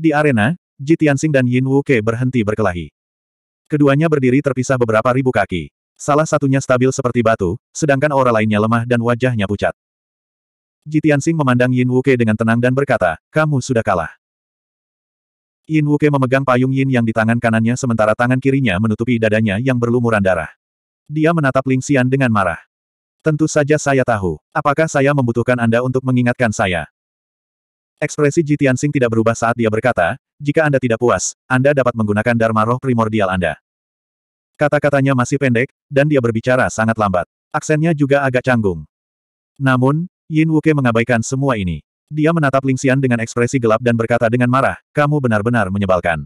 Di arena, Ji Tianxing dan Yin Wuke berhenti berkelahi. Keduanya berdiri terpisah beberapa ribu kaki. Salah satunya stabil seperti batu, sedangkan aura lainnya lemah dan wajahnya pucat. Ji Tianxing memandang Yin Wuke dengan tenang dan berkata, kamu sudah kalah. Yin Wuke memegang payung Yin yang di tangan kanannya sementara tangan kirinya menutupi dadanya yang berlumuran darah. Dia menatap Ling Xian dengan marah. Tentu saja saya tahu. Apakah saya membutuhkan Anda untuk mengingatkan saya? Ekspresi Ji Tianxing tidak berubah saat dia berkata, jika Anda tidak puas, Anda dapat menggunakan Dharma Roh Primordial Anda. Kata-katanya masih pendek, dan dia berbicara sangat lambat. Aksennya juga agak canggung. Namun, Yin Wuke mengabaikan semua ini. Dia menatap Ling Xian dengan ekspresi gelap dan berkata dengan marah, kamu benar-benar menyebalkan.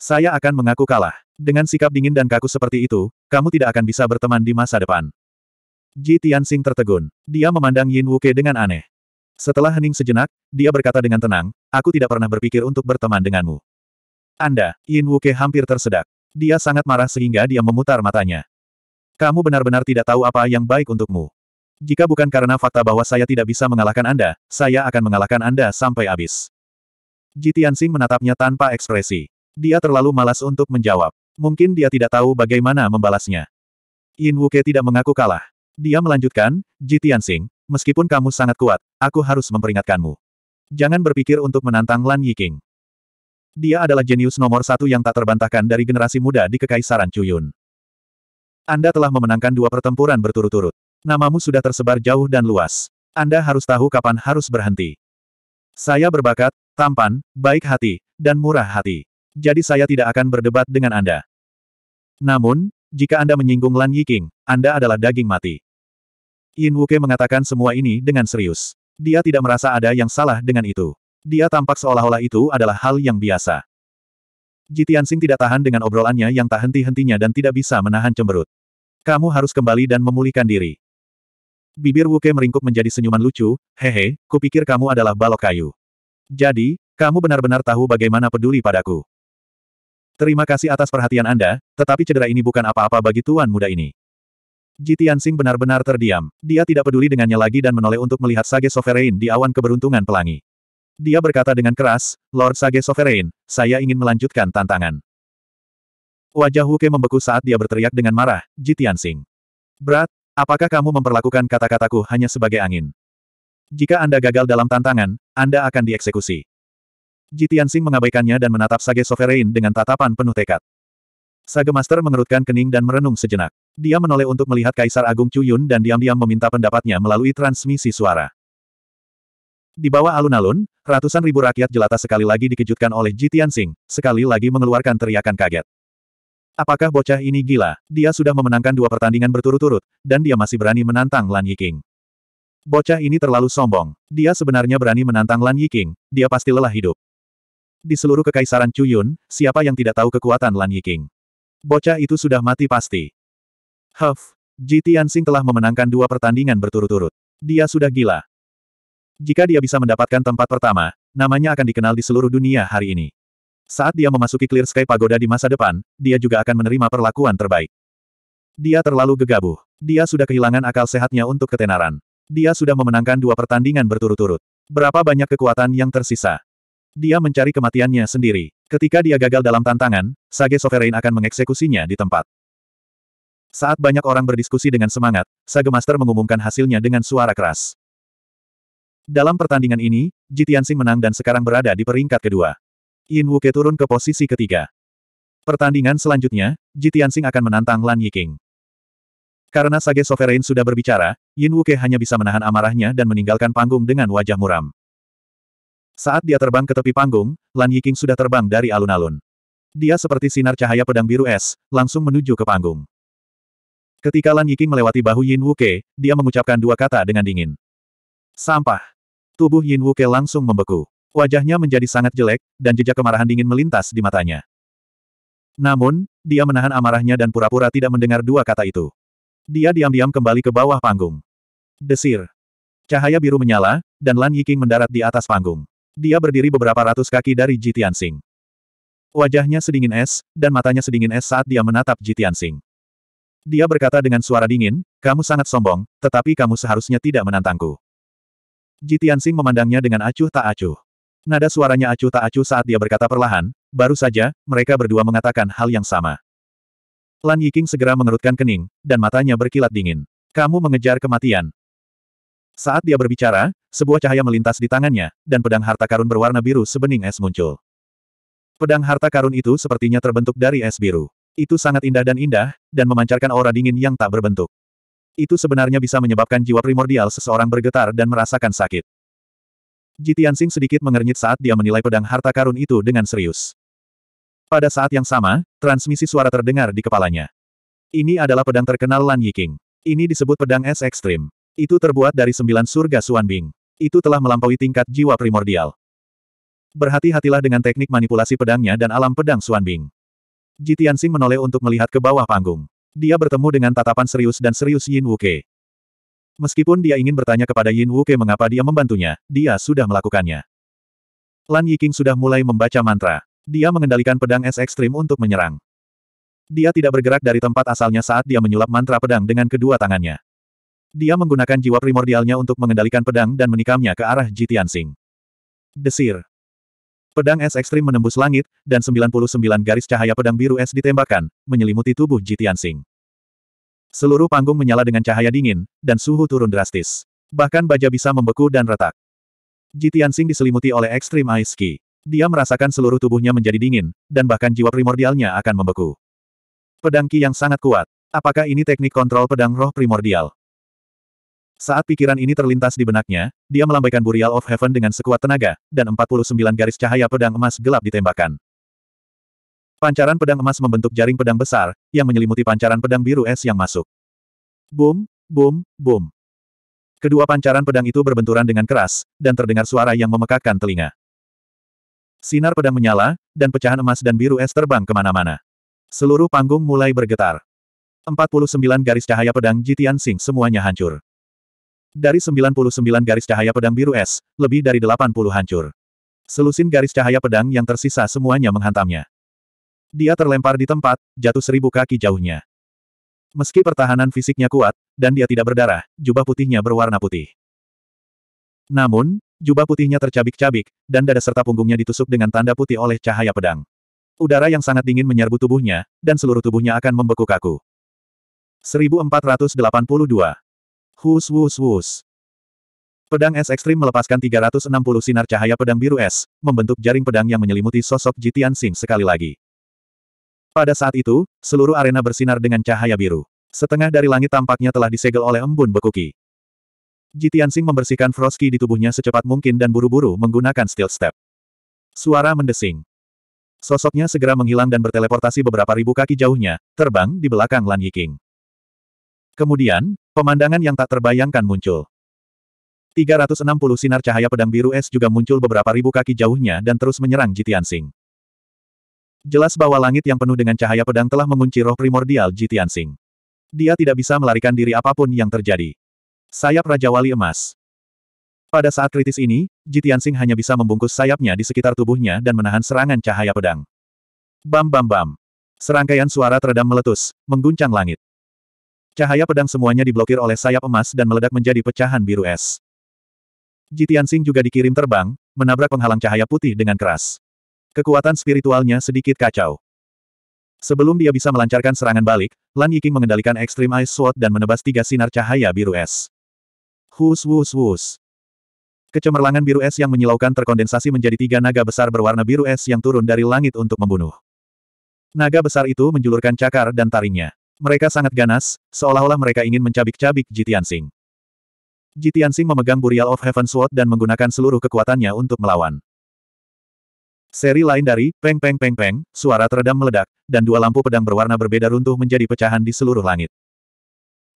Saya akan mengaku kalah. Dengan sikap dingin dan kaku seperti itu, kamu tidak akan bisa berteman di masa depan. Ji Tianxing tertegun. Dia memandang Yin Wuke dengan aneh. Setelah hening sejenak, dia berkata dengan tenang, aku tidak pernah berpikir untuk berteman denganmu. Anda, Yin Wuke hampir tersedak. Dia sangat marah sehingga dia memutar matanya. Kamu benar-benar tidak tahu apa yang baik untukmu. Jika bukan karena fakta bahwa saya tidak bisa mengalahkan Anda, saya akan mengalahkan Anda sampai habis. Ji Tianxing menatapnya tanpa ekspresi. Dia terlalu malas untuk menjawab. Mungkin dia tidak tahu bagaimana membalasnya. Yin Wuke tidak mengaku kalah. Dia melanjutkan, Ji Tianxing, meskipun kamu sangat kuat, aku harus memperingatkanmu. Jangan berpikir untuk menantang Lan Yiking. Dia adalah jenius nomor satu yang tak terbantahkan dari generasi muda di Kekaisaran Cuyun. Anda telah memenangkan dua pertempuran berturut-turut. Namamu sudah tersebar jauh dan luas. Anda harus tahu kapan harus berhenti. Saya berbakat, tampan, baik hati, dan murah hati. Jadi saya tidak akan berdebat dengan Anda. Namun, jika Anda menyinggung Lan Yiking, Anda adalah daging mati. Yin Wuke mengatakan semua ini dengan serius. Dia tidak merasa ada yang salah dengan itu. Dia tampak seolah-olah itu adalah hal yang biasa. Ji Tianxing tidak tahan dengan obrolannya yang tak henti-hentinya dan tidak bisa menahan cemberut. Kamu harus kembali dan memulihkan diri. Bibir Wuke meringkuk menjadi senyuman lucu, hehe, kupikir kamu adalah balok kayu. Jadi, kamu benar-benar tahu bagaimana peduli padaku. Terima kasih atas perhatian Anda, tetapi cedera ini bukan apa-apa bagi tuan muda ini. Ji Tianxing benar-benar terdiam. Dia tidak peduli dengannya lagi dan menoleh untuk melihat Sage Sovereign di awan keberuntungan pelangi. Dia berkata dengan keras, Lord Sage Sovereign, saya ingin melanjutkan tantangan. Wajah Wuke membeku saat dia berteriak dengan marah, Ji Tianxing. Berat, Apakah kamu memperlakukan kata-kataku hanya sebagai angin? Jika Anda gagal dalam tantangan, Anda akan dieksekusi. Ji Tianxing mengabaikannya dan menatap Sage Sovereign dengan tatapan penuh tekad. Sage Master mengerutkan kening dan merenung sejenak. Dia menoleh untuk melihat Kaisar Agung Cuyun dan diam-diam meminta pendapatnya melalui transmisi suara. Di bawah alun-alun, ratusan ribu rakyat jelata sekali lagi dikejutkan oleh Ji Tianxing, sekali lagi mengeluarkan teriakan kaget. Apakah bocah ini gila? Dia sudah memenangkan dua pertandingan berturut-turut, dan dia masih berani menantang Lan Yiking. Bocah ini terlalu sombong. Dia sebenarnya berani menantang Lan Yiking, dia pasti lelah hidup. Di seluruh kekaisaran Cuyun, siapa yang tidak tahu kekuatan Lan Yiking? Bocah itu sudah mati pasti. Huff, Ji Tianxing telah memenangkan dua pertandingan berturut-turut. Dia sudah gila. Jika dia bisa mendapatkan tempat pertama, namanya akan dikenal di seluruh dunia hari ini. Saat dia memasuki Clear Sky Pagoda di masa depan, dia juga akan menerima perlakuan terbaik. Dia terlalu gegabah. Dia sudah kehilangan akal sehatnya untuk ketenaran. Dia sudah memenangkan dua pertandingan berturut-turut. Berapa banyak kekuatan yang tersisa? Dia mencari kematiannya sendiri. Ketika dia gagal dalam tantangan, Sage Sovereign akan mengeksekusinya di tempat. Saat banyak orang berdiskusi dengan semangat, Sage Master mengumumkan hasilnya dengan suara keras. Dalam pertandingan ini, Jitiansing menang dan sekarang berada di peringkat kedua. Yin Wuke turun ke posisi ketiga. Pertandingan selanjutnya, Ji Tianxing akan menantang Lan Yiking. Karena Sage Sovereign sudah berbicara, Yin Wuke hanya bisa menahan amarahnya dan meninggalkan panggung dengan wajah muram. Saat dia terbang ke tepi panggung, Lan Yiking sudah terbang dari alun-alun. Dia seperti sinar cahaya pedang biru es, langsung menuju ke panggung. Ketika Lan Yiking melewati bahu Yin Wuke, dia mengucapkan dua kata dengan dingin. Sampah. Tubuh Yin Wuke langsung membeku. Wajahnya menjadi sangat jelek, dan jejak kemarahan dingin melintas di matanya. Namun, dia menahan amarahnya dan pura-pura tidak mendengar dua kata itu. Dia diam-diam kembali ke bawah panggung. Desir. Cahaya biru menyala, dan Lan Yiking mendarat di atas panggung. Dia berdiri beberapa ratus kaki dari Ji Tianxing. Wajahnya sedingin es, dan matanya sedingin es saat dia menatap Ji Tianxing. Dia berkata dengan suara dingin, kamu sangat sombong, tetapi kamu seharusnya tidak menantangku. Ji Tianxing memandangnya dengan acuh tak acuh. Nada suaranya acuh tak acuh saat dia berkata perlahan, baru saja, mereka berdua mengatakan hal yang sama. Lan Yiking segera mengerutkan kening, dan matanya berkilat dingin. Kamu mengejar kematian. Saat dia berbicara, sebuah cahaya melintas di tangannya, dan pedang harta karun berwarna biru sebening es muncul. Pedang harta karun itu sepertinya terbentuk dari es biru. Itu sangat indah dan indah, dan memancarkan aura dingin yang tak berbentuk. Itu sebenarnya bisa menyebabkan jiwa primordial seseorang bergetar dan merasakan sakit. Jitiansing sedikit mengernyit saat dia menilai pedang harta karun itu dengan serius. Pada saat yang sama, transmisi suara terdengar di kepalanya. Ini adalah pedang terkenal Lan Yiking. Ini disebut pedang es ekstrim. Itu terbuat dari sembilan surga Suanbing. Itu telah melampaui tingkat jiwa primordial. Berhati-hatilah dengan teknik manipulasi pedangnya dan alam pedang Suanbing. Jitiansing menoleh untuk melihat ke bawah panggung. Dia bertemu dengan tatapan serius dan serius Yin Wuke. Meskipun dia ingin bertanya kepada Yin Wuke mengapa dia membantunya, dia sudah melakukannya. Lan Yiking sudah mulai membaca mantra. Dia mengendalikan pedang es ekstrim untuk menyerang. Dia tidak bergerak dari tempat asalnya saat dia menyulap mantra pedang dengan kedua tangannya. Dia menggunakan jiwa primordialnya untuk mengendalikan pedang dan menikamnya ke arah Jitiansing. Desir. Pedang es ekstrim menembus langit, dan 99 garis cahaya pedang biru es ditembakkan, menyelimuti tubuh Jitiansing. Seluruh panggung menyala dengan cahaya dingin, dan suhu turun drastis. Bahkan baja bisa membeku dan retak. Jitiansing diselimuti oleh Extreme Ice Ki. Dia merasakan seluruh tubuhnya menjadi dingin, dan bahkan jiwa primordialnya akan membeku. Pedang Ki yang sangat kuat. Apakah ini teknik kontrol pedang roh primordial? Saat pikiran ini terlintas di benaknya, dia melambaikan Burial of Heaven dengan sekuat tenaga, dan 49 garis cahaya pedang emas gelap ditembakkan. Pancaran pedang emas membentuk jaring pedang besar, yang menyelimuti pancaran pedang biru es yang masuk. Boom, boom, boom. Kedua pancaran pedang itu berbenturan dengan keras, dan terdengar suara yang memekakkan telinga. Sinar pedang menyala, dan pecahan emas dan biru es terbang ke mana-mana. Seluruh panggung mulai bergetar. 49 garis cahaya pedang Jitian Sing semuanya hancur. Dari 99 garis cahaya pedang biru es, lebih dari 80 hancur. Selusin garis cahaya pedang yang tersisa semuanya menghantamnya. Dia terlempar di tempat, jatuh seribu kaki jauhnya. Meski pertahanan fisiknya kuat, dan dia tidak berdarah, jubah putihnya berwarna putih. Namun, jubah putihnya tercabik-cabik, dan dada serta punggungnya ditusuk dengan tanda putih oleh cahaya pedang. Udara yang sangat dingin menyerbu tubuhnya, dan seluruh tubuhnya akan membeku kaku. 1482. Hus wus wus. Pedang es ekstrim melepaskan 360 sinar cahaya pedang biru es, membentuk jaring pedang yang menyelimuti sosok Jitian Sing sekali lagi. Pada saat itu, seluruh arena bersinar dengan cahaya biru. Setengah dari langit tampaknya telah disegel oleh embun bekuki. Jitiansing membersihkan Frosky di tubuhnya secepat mungkin dan buru-buru menggunakan steel step. Suara mendesing. Sosoknya segera menghilang dan berteleportasi beberapa ribu kaki jauhnya, terbang di belakang Lan Yiking. Kemudian, pemandangan yang tak terbayangkan muncul. 360 sinar cahaya pedang biru es juga muncul beberapa ribu kaki jauhnya dan terus menyerang Jitiansing. Jelas bahwa langit yang penuh dengan cahaya pedang telah mengunci roh primordial Jitiansing. Dia tidak bisa melarikan diri apa pun yang terjadi. Sayap Raja Wali Emas Pada saat kritis ini, Jitiansing hanya bisa membungkus sayapnya di sekitar tubuhnya dan menahan serangan cahaya pedang. Bam bam bam. Serangkaian suara teredam meletus, mengguncang langit. Cahaya pedang semuanya diblokir oleh sayap emas dan meledak menjadi pecahan biru es. Jitiansing juga dikirim terbang, menabrak penghalang cahaya putih dengan keras. Kekuatan spiritualnya sedikit kacau. Sebelum dia bisa melancarkan serangan balik, Lan Yiking mengendalikan Extreme Ice Sword dan menebas tiga sinar cahaya biru es. Hus wus wus. Kecemerlangan biru es yang menyilaukan terkondensasi menjadi tiga naga besar berwarna biru es yang turun dari langit untuk membunuh. Naga besar itu menjulurkan cakar dan taringnya. Mereka sangat ganas, seolah-olah mereka ingin mencabik-cabik Jitiansing. Jitiansing memegang Burial of Heaven Sword dan menggunakan seluruh kekuatannya untuk melawan. Seri lain dari peng peng peng peng, suara teredam meledak, dan dua lampu pedang berwarna berbeda runtuh menjadi pecahan di seluruh langit.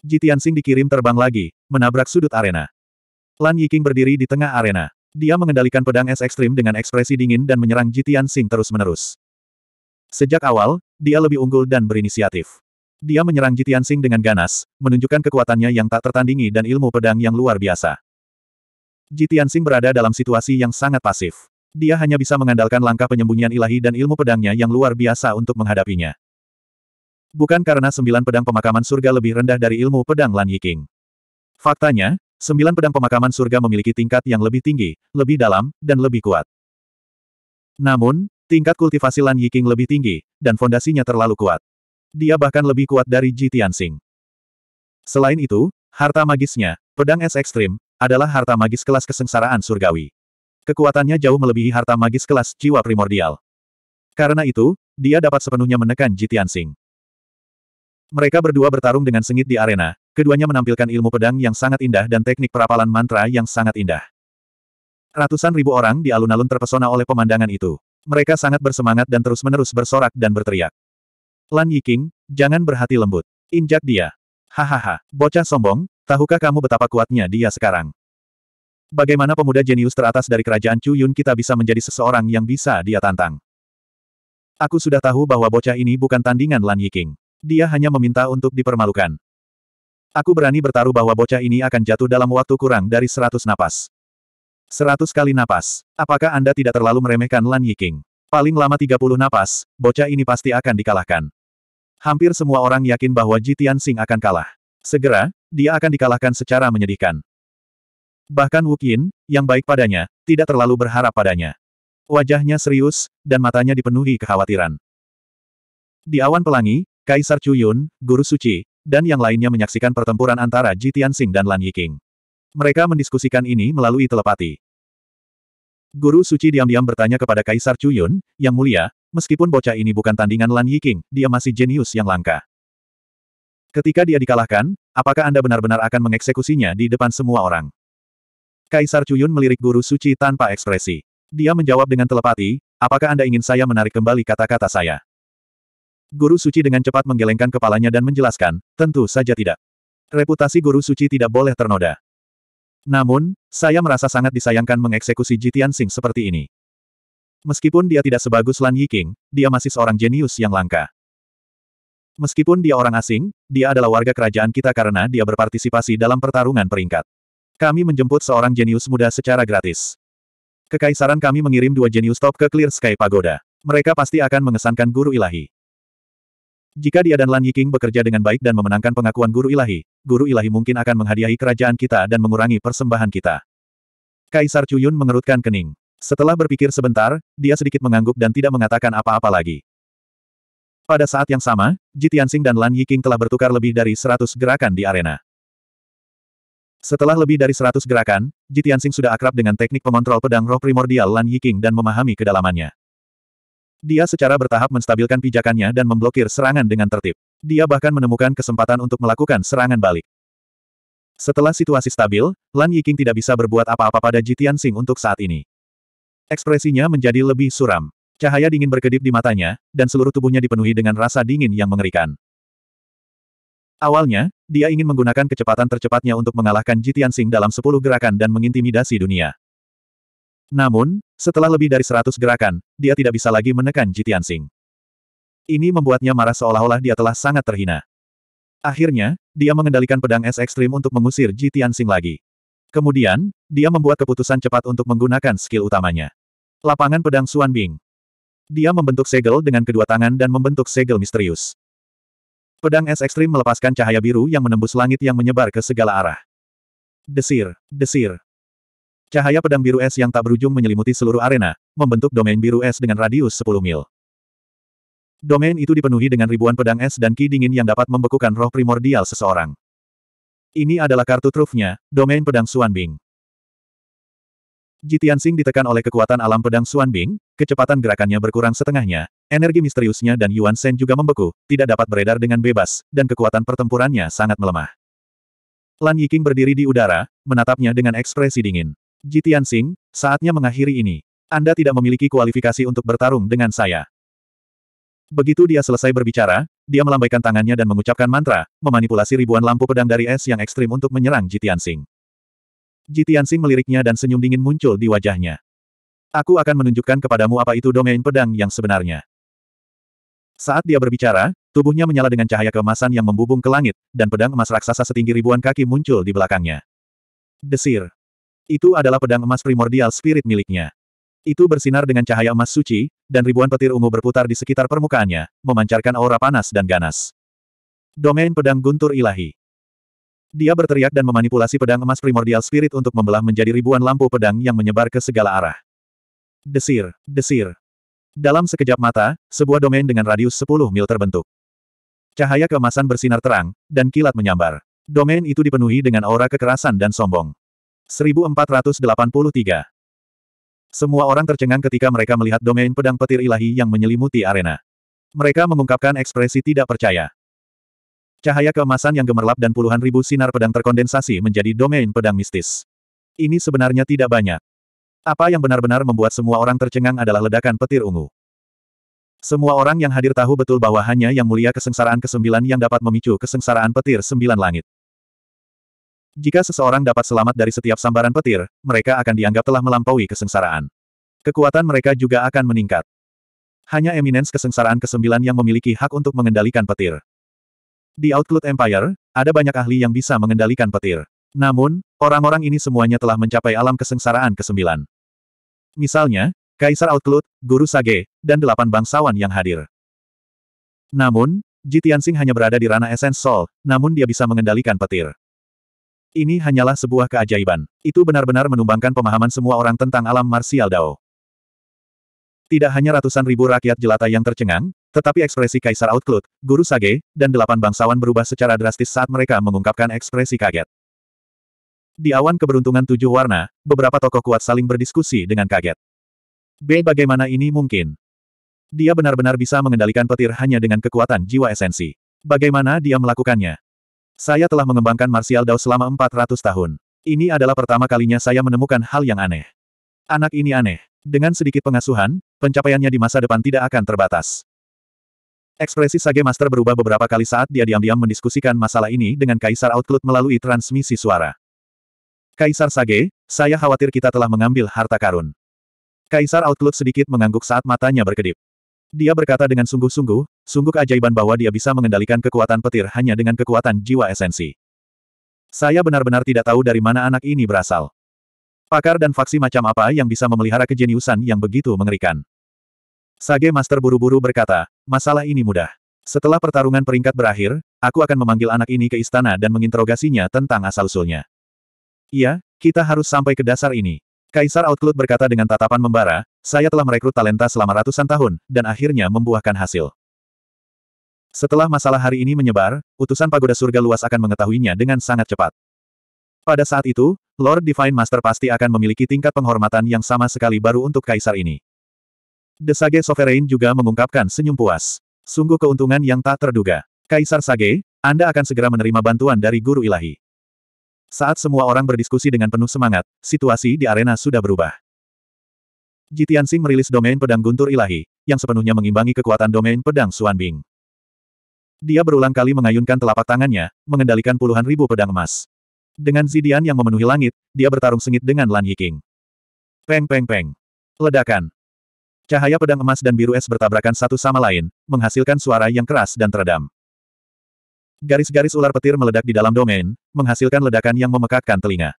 Jitiansing dikirim terbang lagi, menabrak sudut arena. Lan Yiking berdiri di tengah arena. Dia mengendalikan pedang es ekstrim dengan ekspresi dingin dan menyerang Jitiansing terus-menerus. Sejak awal, dia lebih unggul dan berinisiatif. Dia menyerang Jitiansing dengan ganas, menunjukkan kekuatannya yang tak tertandingi dan ilmu pedang yang luar biasa. Jitiansing berada dalam situasi yang sangat pasif. Dia hanya bisa mengandalkan langkah penyembunyian ilahi dan ilmu pedangnya yang luar biasa untuk menghadapinya. Bukan karena sembilan pedang pemakaman surga lebih rendah dari ilmu pedang Lan Yiking. Faktanya, sembilan pedang pemakaman surga memiliki tingkat yang lebih tinggi, lebih dalam, dan lebih kuat. Namun, tingkat kultivasi Lan Yiking lebih tinggi, dan fondasinya terlalu kuat. Dia bahkan lebih kuat dari Ji Tianxing. Selain itu, harta magisnya, pedang es ekstrim, adalah harta magis kelas kesengsaraan surgawi. Kekuatannya jauh melebihi harta magis kelas jiwa primordial. Karena itu, dia dapat sepenuhnya menekan Ji Tianxing. Mereka berdua bertarung dengan sengit di arena, keduanya menampilkan ilmu pedang yang sangat indah dan teknik perapalan mantra yang sangat indah. Ratusan ribu orang di alun-alun terpesona oleh pemandangan itu. Mereka sangat bersemangat dan terus-menerus bersorak dan berteriak. Lan Yiking, jangan berhati lembut. Injak dia. Hahaha, bocah sombong, tahukah kamu betapa kuatnya dia sekarang? Bagaimana pemuda jenius teratas dari kerajaan Chu Yun kita bisa menjadi seseorang yang bisa dia tantang? Aku sudah tahu bahwa bocah ini bukan tandingan Lan Yiking. Dia hanya meminta untuk dipermalukan. Aku berani bertaruh bahwa bocah ini akan jatuh dalam waktu kurang dari seratus napas. Seratus kali napas. Apakah Anda tidak terlalu meremehkan Lan Yiking? Paling lama 30 napas, bocah ini pasti akan dikalahkan. Hampir semua orang yakin bahwa Ji Tianxing akan kalah. Segera, dia akan dikalahkan secara menyedihkan. Bahkan Wu Qin, yang baik padanya, tidak terlalu berharap padanya. Wajahnya serius, dan matanya dipenuhi kekhawatiran. Di awan pelangi, Kaisar Chu Yun, Guru Suci, dan yang lainnya menyaksikan pertempuran antara Ji Tianxing dan Lan Yiking. Mereka mendiskusikan ini melalui telepati. Guru Suci diam-diam bertanya kepada Kaisar Chu Yun, Yang mulia, meskipun bocah ini bukan tandingan Lan Yiking, dia masih jenius yang langka. Ketika dia dikalahkan, apakah Anda benar-benar akan mengeksekusinya di depan semua orang? Kaisar Chu Yun melirik Guru Suci tanpa ekspresi. Dia menjawab dengan telepati, apakah Anda ingin saya menarik kembali kata-kata saya? Guru Suci dengan cepat menggelengkan kepalanya dan menjelaskan, tentu saja tidak. Reputasi Guru Suci tidak boleh ternoda. Namun, saya merasa sangat disayangkan mengeksekusi Jitian Sing seperti ini. Meskipun dia tidak sebagus Lan Yiking, dia masih seorang jenius yang langka. Meskipun dia orang asing, dia adalah warga kerajaan kita karena dia berpartisipasi dalam pertarungan peringkat. Kami menjemput seorang jenius muda secara gratis. Kekaisaran kami mengirim dua jenius top ke Clear Sky Pagoda. Mereka pasti akan mengesankan guru ilahi. Jika dia dan Lan Yiking bekerja dengan baik dan memenangkan pengakuan guru ilahi, guru ilahi mungkin akan menghadiahi kerajaan kita dan mengurangi persembahan kita. Kaisar Cuyun mengerutkan kening. Setelah berpikir sebentar, dia sedikit mengangguk dan tidak mengatakan apa-apa lagi. Pada saat yang sama, Jitiansing dan Lan Yiking telah bertukar lebih dari 100 gerakan di arena. Setelah lebih dari 100 gerakan, Jitiansing sudah akrab dengan teknik pengontrol pedang roh primordial Lan Yiking dan memahami kedalamannya. Dia secara bertahap menstabilkan pijakannya dan memblokir serangan dengan tertib. Dia bahkan menemukan kesempatan untuk melakukan serangan balik. Setelah situasi stabil, Lan Yiking tidak bisa berbuat apa-apa pada Jitian Sing untuk saat ini. Ekspresinya menjadi lebih suram. Cahaya dingin berkedip di matanya, dan seluruh tubuhnya dipenuhi dengan rasa dingin yang mengerikan. Awalnya, dia ingin menggunakan kecepatan tercepatnya untuk mengalahkan Jitian Sing dalam 10 gerakan dan mengintimidasi dunia. Namun, setelah lebih dari seratus gerakan, dia tidak bisa lagi menekan Jitiansing. Ini membuatnya marah seolah-olah dia telah sangat terhina. Akhirnya, dia mengendalikan pedang es ekstrim untuk mengusir Jitiansing lagi. Kemudian, dia membuat keputusan cepat untuk menggunakan skill utamanya. Lapangan pedang Suan Bing. Dia membentuk segel dengan kedua tangan dan membentuk segel misterius. Pedang es ekstrim melepaskan cahaya biru yang menembus langit yang menyebar ke segala arah. Desir, desir, Cahaya pedang biru es yang tak berujung menyelimuti seluruh arena, membentuk domain biru es dengan radius 10 mil. Domain itu dipenuhi dengan ribuan pedang es dan ki dingin yang dapat membekukan roh primordial seseorang. Ini adalah kartu trufnya, domain pedang Suan Bing. Jitian Sing ditekan oleh kekuatan alam pedang Suan Bing, kecepatan gerakannya berkurang setengahnya, energi misteriusnya dan Yuan Shen juga membeku, tidak dapat beredar dengan bebas, dan kekuatan pertempurannya sangat melemah. Lan Yiking berdiri di udara, menatapnya dengan ekspresi dingin. Jitian Sing, saatnya mengakhiri ini. Anda tidak memiliki kualifikasi untuk bertarung dengan saya. Begitu dia selesai berbicara, dia melambaikan tangannya dan mengucapkan mantra, memanipulasi ribuan lampu pedang dari es yang ekstrim untuk menyerang Jitian Sing. Jitian Sing meliriknya dan senyum dingin muncul di wajahnya. Aku akan menunjukkan kepadamu apa itu domain pedang yang sebenarnya. Saat dia berbicara, tubuhnya menyala dengan cahaya keemasan yang membubung ke langit, dan pedang emas raksasa setinggi ribuan kaki muncul di belakangnya. Desir. Itu adalah pedang emas primordial spirit miliknya. Itu bersinar dengan cahaya emas suci, dan ribuan petir ungu berputar di sekitar permukaannya, memancarkan aura panas dan ganas. Domain pedang guntur ilahi. Dia berteriak dan memanipulasi pedang emas primordial spirit untuk membelah menjadi ribuan lampu pedang yang menyebar ke segala arah. Desir, desir, Dalam sekejap mata, sebuah domain dengan radius 10 mil terbentuk. Cahaya keemasan bersinar terang, dan kilat menyambar. Domain itu dipenuhi dengan aura kekerasan dan sombong. 1483 Semua orang tercengang ketika mereka melihat domain pedang petir ilahi yang menyelimuti arena. Mereka mengungkapkan ekspresi tidak percaya. Cahaya keemasan yang gemerlap dan puluhan ribu sinar pedang terkondensasi menjadi domain pedang mistis. Ini sebenarnya tidak banyak. Apa yang benar-benar membuat semua orang tercengang adalah ledakan petir ungu. Semua orang yang hadir tahu betul bahwa hanya yang mulia kesengsaraan kesembilan yang dapat memicu kesengsaraan petir sembilan langit. Jika seseorang dapat selamat dari setiap sambaran petir, mereka akan dianggap telah melampaui kesengsaraan. Kekuatan mereka juga akan meningkat. Hanya eminens kesengsaraan kesembilan yang memiliki hak untuk mengendalikan petir. Di Outcloud Empire, ada banyak ahli yang bisa mengendalikan petir. Namun, orang-orang ini semuanya telah mencapai alam kesengsaraan kesembilan. Misalnya, Kaisar Outlook, Guru Sage, dan delapan bangsawan yang hadir. Namun, Ji Tianxing hanya berada di ranah Essence Soul, namun dia bisa mengendalikan petir. Ini hanyalah sebuah keajaiban. Itu benar-benar menumbangkan pemahaman semua orang tentang alam martial Dao. Tidak hanya ratusan ribu rakyat jelata yang tercengang, tetapi ekspresi Kaisar Outlook, Guru Sage, dan delapan bangsawan berubah secara drastis saat mereka mengungkapkan ekspresi kaget. Di awan keberuntungan tujuh warna, beberapa tokoh kuat saling berdiskusi dengan kaget. B. Bagaimana ini mungkin? Dia benar-benar bisa mengendalikan petir hanya dengan kekuatan jiwa esensi. Bagaimana dia melakukannya? Saya telah mengembangkan martial Dao selama 400 tahun. Ini adalah pertama kalinya saya menemukan hal yang aneh. Anak ini aneh. Dengan sedikit pengasuhan, pencapaiannya di masa depan tidak akan terbatas. Ekspresi Sage Master berubah beberapa kali saat dia diam-diam mendiskusikan masalah ini dengan Kaisar Outlook melalui transmisi suara. Kaisar Sage, saya khawatir kita telah mengambil harta karun. Kaisar Outlook sedikit mengangguk saat matanya berkedip. Dia berkata dengan sungguh-sungguh, sungguh keajaiban bahwa dia bisa mengendalikan kekuatan petir hanya dengan kekuatan jiwa esensi. Saya benar-benar tidak tahu dari mana anak ini berasal. Pakar dan faksi macam apa yang bisa memelihara kejeniusan yang begitu mengerikan. Sage Master buru-buru berkata, masalah ini mudah. Setelah pertarungan peringkat berakhir, aku akan memanggil anak ini ke istana dan menginterogasinya tentang asal-usulnya. Iya, kita harus sampai ke dasar ini. Kaisar Outlook berkata dengan tatapan membara, saya telah merekrut talenta selama ratusan tahun, dan akhirnya membuahkan hasil. Setelah masalah hari ini menyebar, utusan pagoda surga luas akan mengetahuinya dengan sangat cepat. Pada saat itu, Lord Divine Master pasti akan memiliki tingkat penghormatan yang sama sekali baru untuk kaisar ini. The Sage Sovereign juga mengungkapkan senyum puas. Sungguh keuntungan yang tak terduga. Kaisar Sage, Anda akan segera menerima bantuan dari guru ilahi. Saat semua orang berdiskusi dengan penuh semangat, situasi di arena sudah berubah. Jitiansing merilis domain pedang guntur ilahi, yang sepenuhnya mengimbangi kekuatan domain pedang Suan Bing. Dia berulang kali mengayunkan telapak tangannya, mengendalikan puluhan ribu pedang emas. Dengan Zidian yang memenuhi langit, dia bertarung sengit dengan Lan Yiking. Peng peng peng. Ledakan. Cahaya pedang emas dan biru es bertabrakan satu sama lain, menghasilkan suara yang keras dan teredam. Garis-garis ular petir meledak di dalam domain, menghasilkan ledakan yang memekakkan telinga.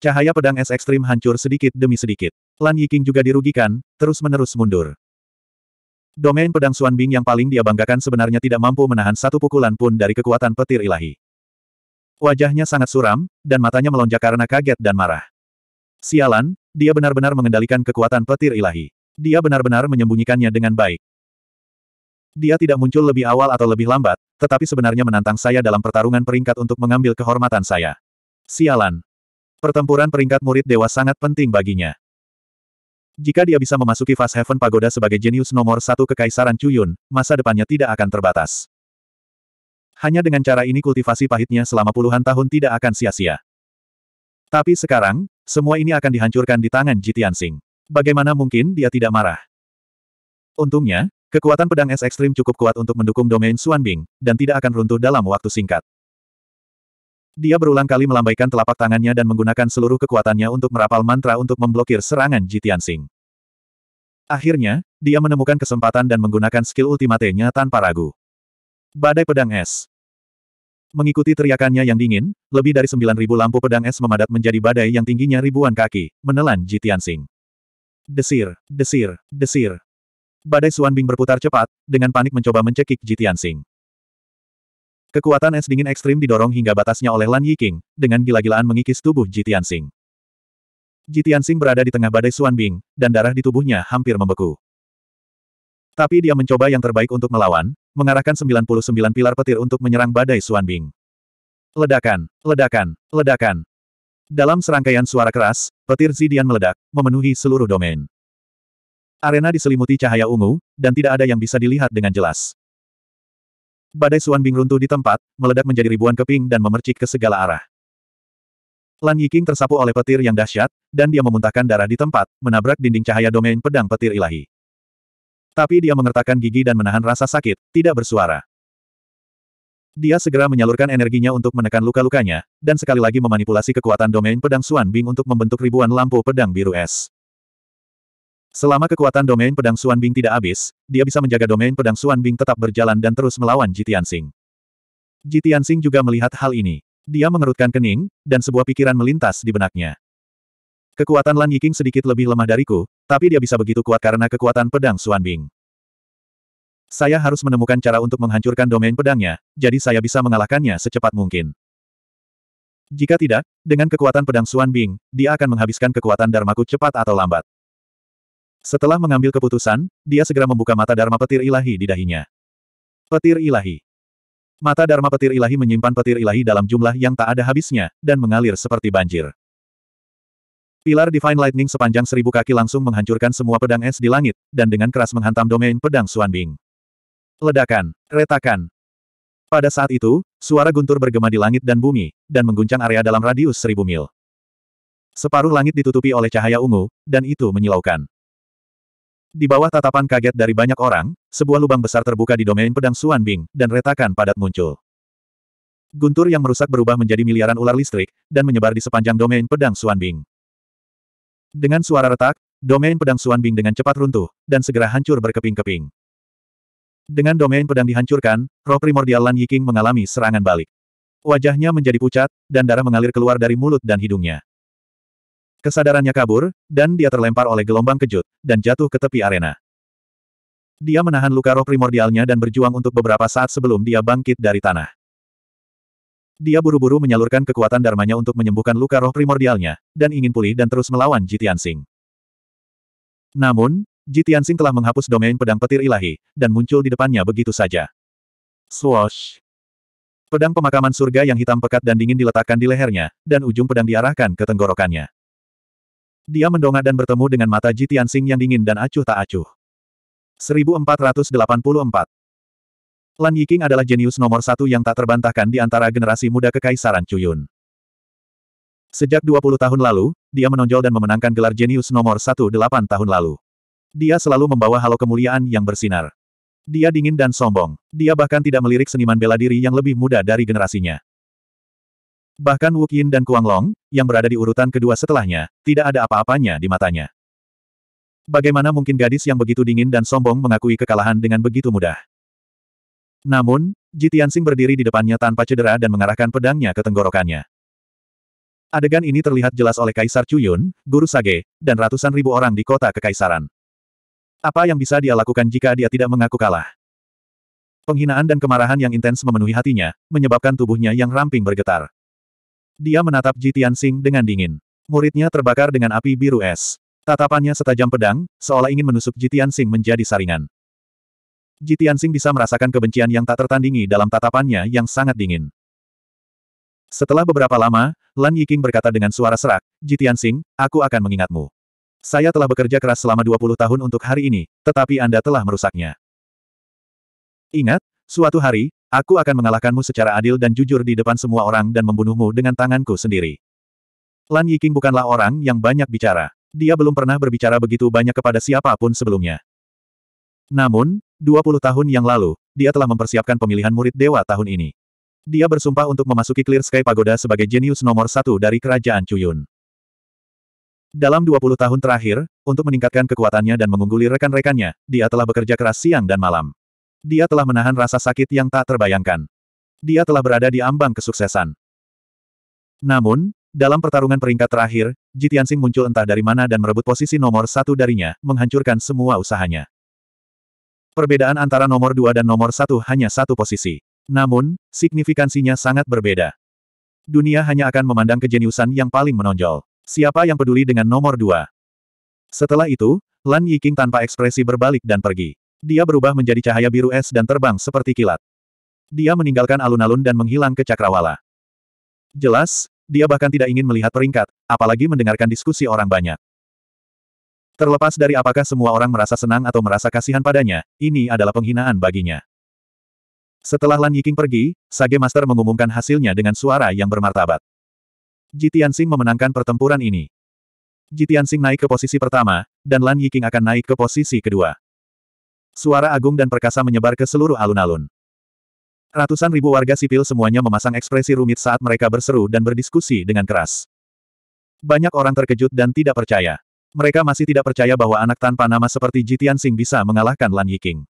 Cahaya pedang es ekstrim hancur sedikit demi sedikit. Lan Yiking juga dirugikan, terus-menerus mundur. Domain pedang Suan Bing yang paling dia banggakan sebenarnya tidak mampu menahan satu pukulan pun dari kekuatan petir ilahi. Wajahnya sangat suram, dan matanya melonjak karena kaget dan marah. Sialan, dia benar-benar mengendalikan kekuatan petir ilahi. Dia benar-benar menyembunyikannya dengan baik. Dia tidak muncul lebih awal atau lebih lambat, tetapi sebenarnya menantang saya dalam pertarungan peringkat untuk mengambil kehormatan saya. Sialan. Pertempuran peringkat murid dewa sangat penting baginya. Jika dia bisa memasuki Fast Heaven Pagoda sebagai jenius nomor satu kekaisaran Cuyun, masa depannya tidak akan terbatas. Hanya dengan cara ini kultivasi pahitnya selama puluhan tahun tidak akan sia-sia. Tapi sekarang, semua ini akan dihancurkan di tangan Jitian Sing. Bagaimana mungkin dia tidak marah? Untungnya, Kekuatan pedang es ekstrim cukup kuat untuk mendukung domain Suan Bing, dan tidak akan runtuh dalam waktu singkat. Dia berulang kali melambaikan telapak tangannya dan menggunakan seluruh kekuatannya untuk merapal mantra untuk memblokir serangan Jitian Sing. Akhirnya, dia menemukan kesempatan dan menggunakan skill ultimate-nya tanpa ragu. Badai pedang es. Mengikuti teriakannya yang dingin, lebih dari 9.000 lampu pedang es memadat menjadi badai yang tingginya ribuan kaki, menelan Jitian Sing. Desir, desir, desir, Badai Suan Bing berputar cepat, dengan panik mencoba mencekik Jitian Sing. Kekuatan es dingin ekstrim didorong hingga batasnya oleh Lan Yiking, dengan gila-gilaan mengikis tubuh Jitian Sing. Jitian Sing berada di tengah badai Suan Bing, dan darah di tubuhnya hampir membeku. Tapi dia mencoba yang terbaik untuk melawan, mengarahkan 99 pilar petir untuk menyerang badai Bing. Ledakan, ledakan, ledakan. Dalam serangkaian suara keras, petir Zidian meledak, memenuhi seluruh domain. Arena diselimuti cahaya ungu, dan tidak ada yang bisa dilihat dengan jelas. Badai Bing runtuh di tempat, meledak menjadi ribuan keping dan memercik ke segala arah. Lan Yiking tersapu oleh petir yang dahsyat, dan dia memuntahkan darah di tempat, menabrak dinding cahaya domain pedang petir ilahi. Tapi dia mengertakkan gigi dan menahan rasa sakit, tidak bersuara. Dia segera menyalurkan energinya untuk menekan luka-lukanya, dan sekali lagi memanipulasi kekuatan domain pedang Suan Bing untuk membentuk ribuan lampu pedang biru es. Selama kekuatan domain pedang Suan Bing tidak habis, dia bisa menjaga domain pedang Suan Bing tetap berjalan dan terus melawan Jitian Sing. Jitian Sing juga melihat hal ini. Dia mengerutkan kening, dan sebuah pikiran melintas di benaknya. Kekuatan Lan Yiking sedikit lebih lemah dariku, tapi dia bisa begitu kuat karena kekuatan pedang Suan Bing. Saya harus menemukan cara untuk menghancurkan domain pedangnya, jadi saya bisa mengalahkannya secepat mungkin. Jika tidak, dengan kekuatan pedang Suan Bing, dia akan menghabiskan kekuatan Dharmaku cepat atau lambat. Setelah mengambil keputusan, dia segera membuka mata Dharma petir ilahi di dahinya. Petir ilahi. Mata Dharma petir ilahi menyimpan petir ilahi dalam jumlah yang tak ada habisnya, dan mengalir seperti banjir. Pilar Divine Lightning sepanjang seribu kaki langsung menghancurkan semua pedang es di langit, dan dengan keras menghantam domain pedang Bing. Ledakan, retakan. Pada saat itu, suara guntur bergema di langit dan bumi, dan mengguncang area dalam radius seribu mil. Separuh langit ditutupi oleh cahaya ungu, dan itu menyilaukan. Di bawah tatapan kaget dari banyak orang, sebuah lubang besar terbuka di domain pedang Bing, dan retakan padat muncul. Guntur yang merusak berubah menjadi miliaran ular listrik, dan menyebar di sepanjang domain pedang Bing. Dengan suara retak, domain pedang Suan Bing dengan cepat runtuh, dan segera hancur berkeping-keping. Dengan domain pedang dihancurkan, roh primordial Lan Yiking mengalami serangan balik. Wajahnya menjadi pucat, dan darah mengalir keluar dari mulut dan hidungnya. Kesadarannya kabur, dan dia terlempar oleh gelombang kejut, dan jatuh ke tepi arena. Dia menahan luka roh primordialnya dan berjuang untuk beberapa saat sebelum dia bangkit dari tanah. Dia buru-buru menyalurkan kekuatan dharmanya untuk menyembuhkan luka roh primordialnya, dan ingin pulih dan terus melawan Jitiansing. Namun, Jitiansing telah menghapus domain pedang petir ilahi, dan muncul di depannya begitu saja. Swoosh! Pedang pemakaman surga yang hitam pekat dan dingin diletakkan di lehernya, dan ujung pedang diarahkan ke tenggorokannya. Dia mendongak dan bertemu dengan mata Jitiansing yang dingin dan acuh tak acuh. 1484 Lan Yiking adalah jenius nomor satu yang tak terbantahkan di antara generasi muda Kekaisaran Cuyun. Sejak 20 tahun lalu, dia menonjol dan memenangkan gelar jenius nomor satu delapan tahun lalu. Dia selalu membawa halo kemuliaan yang bersinar. Dia dingin dan sombong. Dia bahkan tidak melirik seniman bela diri yang lebih muda dari generasinya. Bahkan Wu Qin dan Kuang Long, yang berada di urutan kedua setelahnya, tidak ada apa-apanya di matanya. Bagaimana mungkin gadis yang begitu dingin dan sombong mengakui kekalahan dengan begitu mudah? Namun, Jitiansing berdiri di depannya tanpa cedera dan mengarahkan pedangnya ke tenggorokannya. Adegan ini terlihat jelas oleh Kaisar Cuyun, Guru Sage, dan ratusan ribu orang di kota kekaisaran. Apa yang bisa dia lakukan jika dia tidak mengaku kalah? Penghinaan dan kemarahan yang intens memenuhi hatinya, menyebabkan tubuhnya yang ramping bergetar. Dia menatap Jitiansing dengan dingin. Muridnya terbakar dengan api biru es. Tatapannya setajam pedang, seolah ingin menusuk Jitiansing menjadi saringan. Jitiansing bisa merasakan kebencian yang tak tertandingi dalam tatapannya yang sangat dingin. Setelah beberapa lama, Lan Yiking berkata dengan suara serak, Jitiansing, aku akan mengingatmu. Saya telah bekerja keras selama 20 tahun untuk hari ini, tetapi Anda telah merusaknya. Ingat, suatu hari, aku akan mengalahkanmu secara adil dan jujur di depan semua orang dan membunuhmu dengan tanganku sendiri. Lan Yiking bukanlah orang yang banyak bicara. Dia belum pernah berbicara begitu banyak kepada siapa pun sebelumnya. Namun, 20 tahun yang lalu, dia telah mempersiapkan pemilihan murid dewa tahun ini. Dia bersumpah untuk memasuki Clear Sky Pagoda sebagai jenius nomor satu dari kerajaan Cuyun. Dalam 20 tahun terakhir, untuk meningkatkan kekuatannya dan mengungguli rekan-rekannya, dia telah bekerja keras siang dan malam. Dia telah menahan rasa sakit yang tak terbayangkan. Dia telah berada di ambang kesuksesan. Namun, dalam pertarungan peringkat terakhir, Jitiansing muncul entah dari mana dan merebut posisi nomor satu darinya, menghancurkan semua usahanya. Perbedaan antara nomor 2 dan nomor 1 hanya satu posisi. Namun, signifikansinya sangat berbeda. Dunia hanya akan memandang kejeniusan yang paling menonjol. Siapa yang peduli dengan nomor 2? Setelah itu, Lan Yiking tanpa ekspresi berbalik dan pergi. Dia berubah menjadi cahaya biru es dan terbang seperti kilat. Dia meninggalkan alun-alun dan menghilang ke cakrawala. Jelas, dia bahkan tidak ingin melihat peringkat, apalagi mendengarkan diskusi orang banyak. Terlepas dari apakah semua orang merasa senang atau merasa kasihan padanya, ini adalah penghinaan baginya. Setelah Lan Yiking pergi, Sage Master mengumumkan hasilnya dengan suara yang bermartabat. Jitian Sing memenangkan pertempuran ini. Jitian Sing naik ke posisi pertama, dan Lan Yiking akan naik ke posisi kedua. Suara agung dan perkasa menyebar ke seluruh alun-alun. Ratusan ribu warga sipil semuanya memasang ekspresi rumit saat mereka berseru dan berdiskusi dengan keras. Banyak orang terkejut dan tidak percaya. Mereka masih tidak percaya bahwa anak tanpa nama seperti Jitian Sing bisa mengalahkan Lan Yiking.